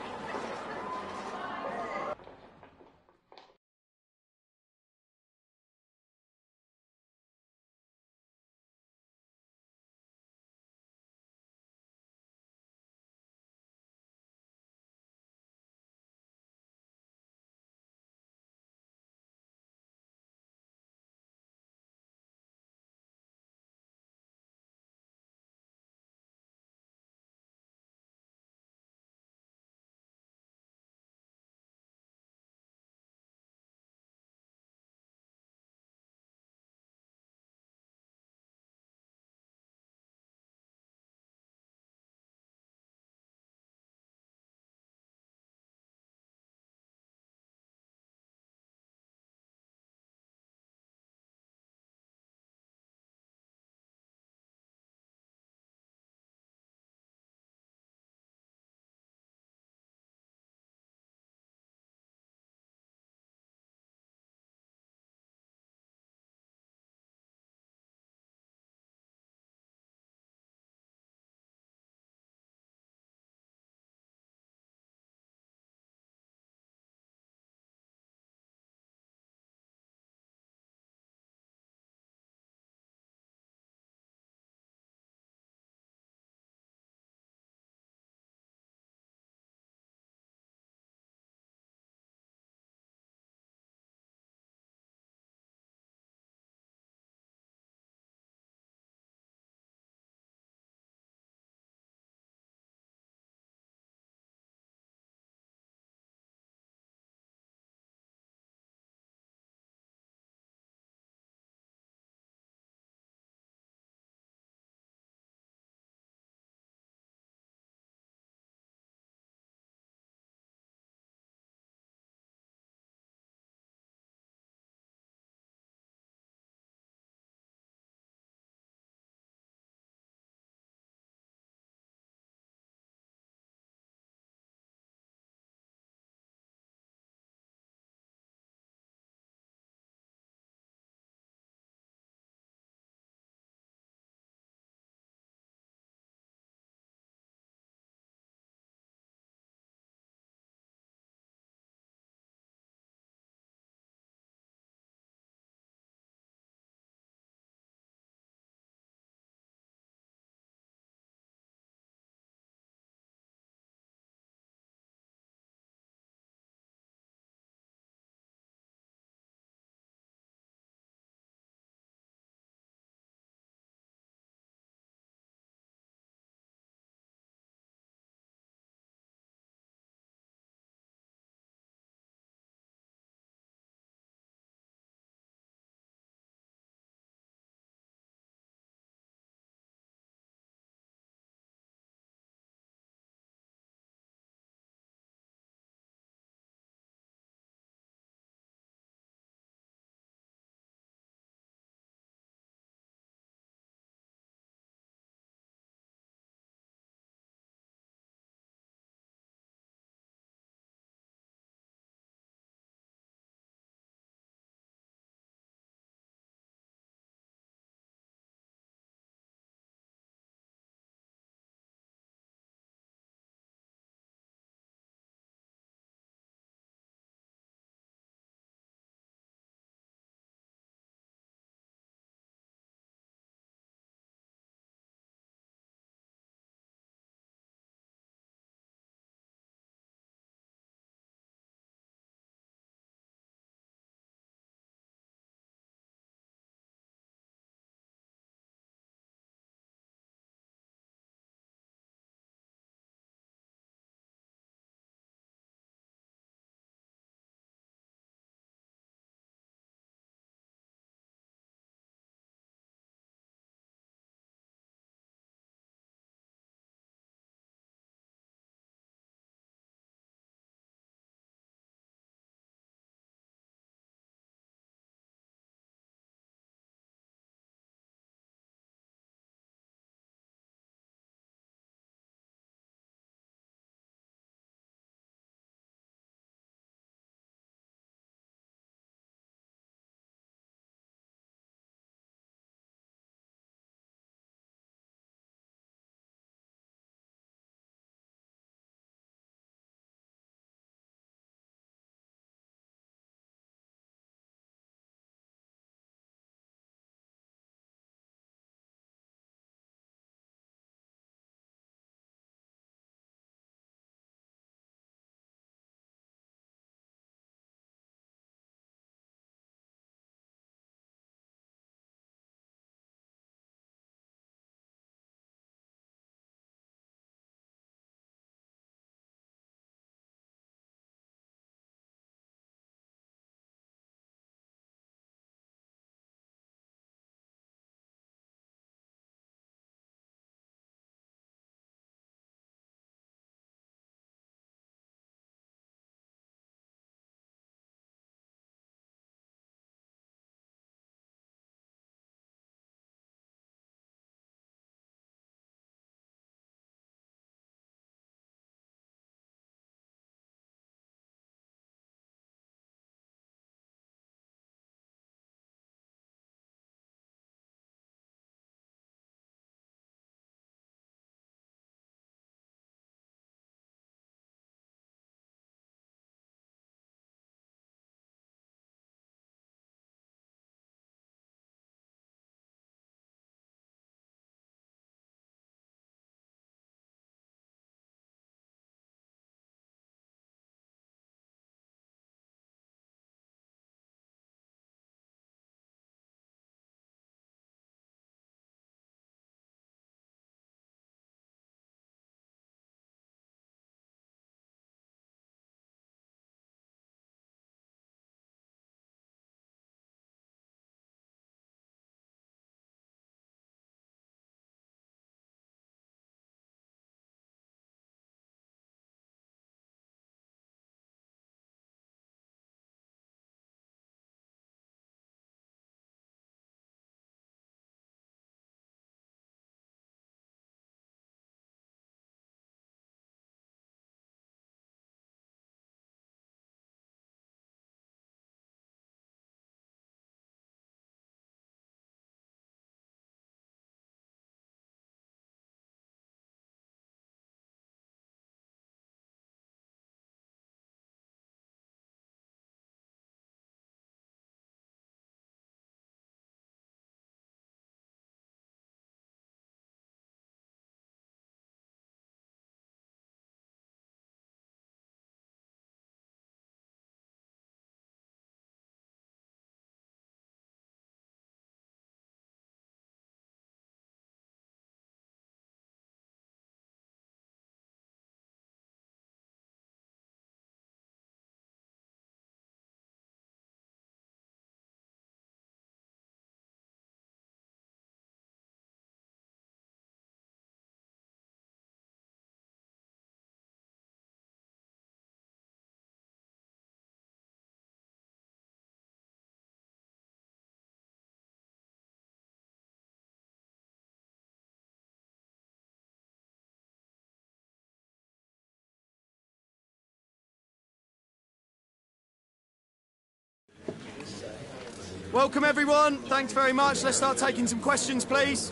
Welcome everyone. Thanks very much. Let's start taking some questions, please.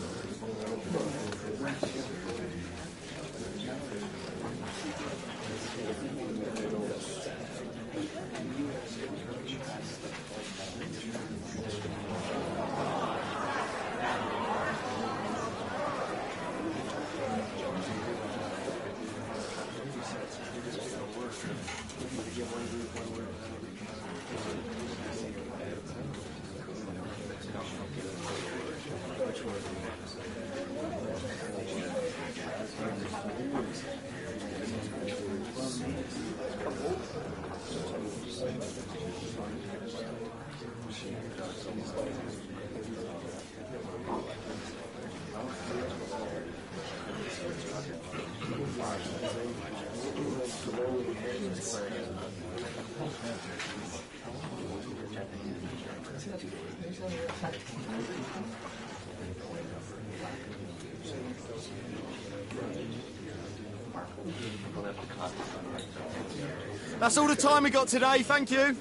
All the time we got today. Thank you.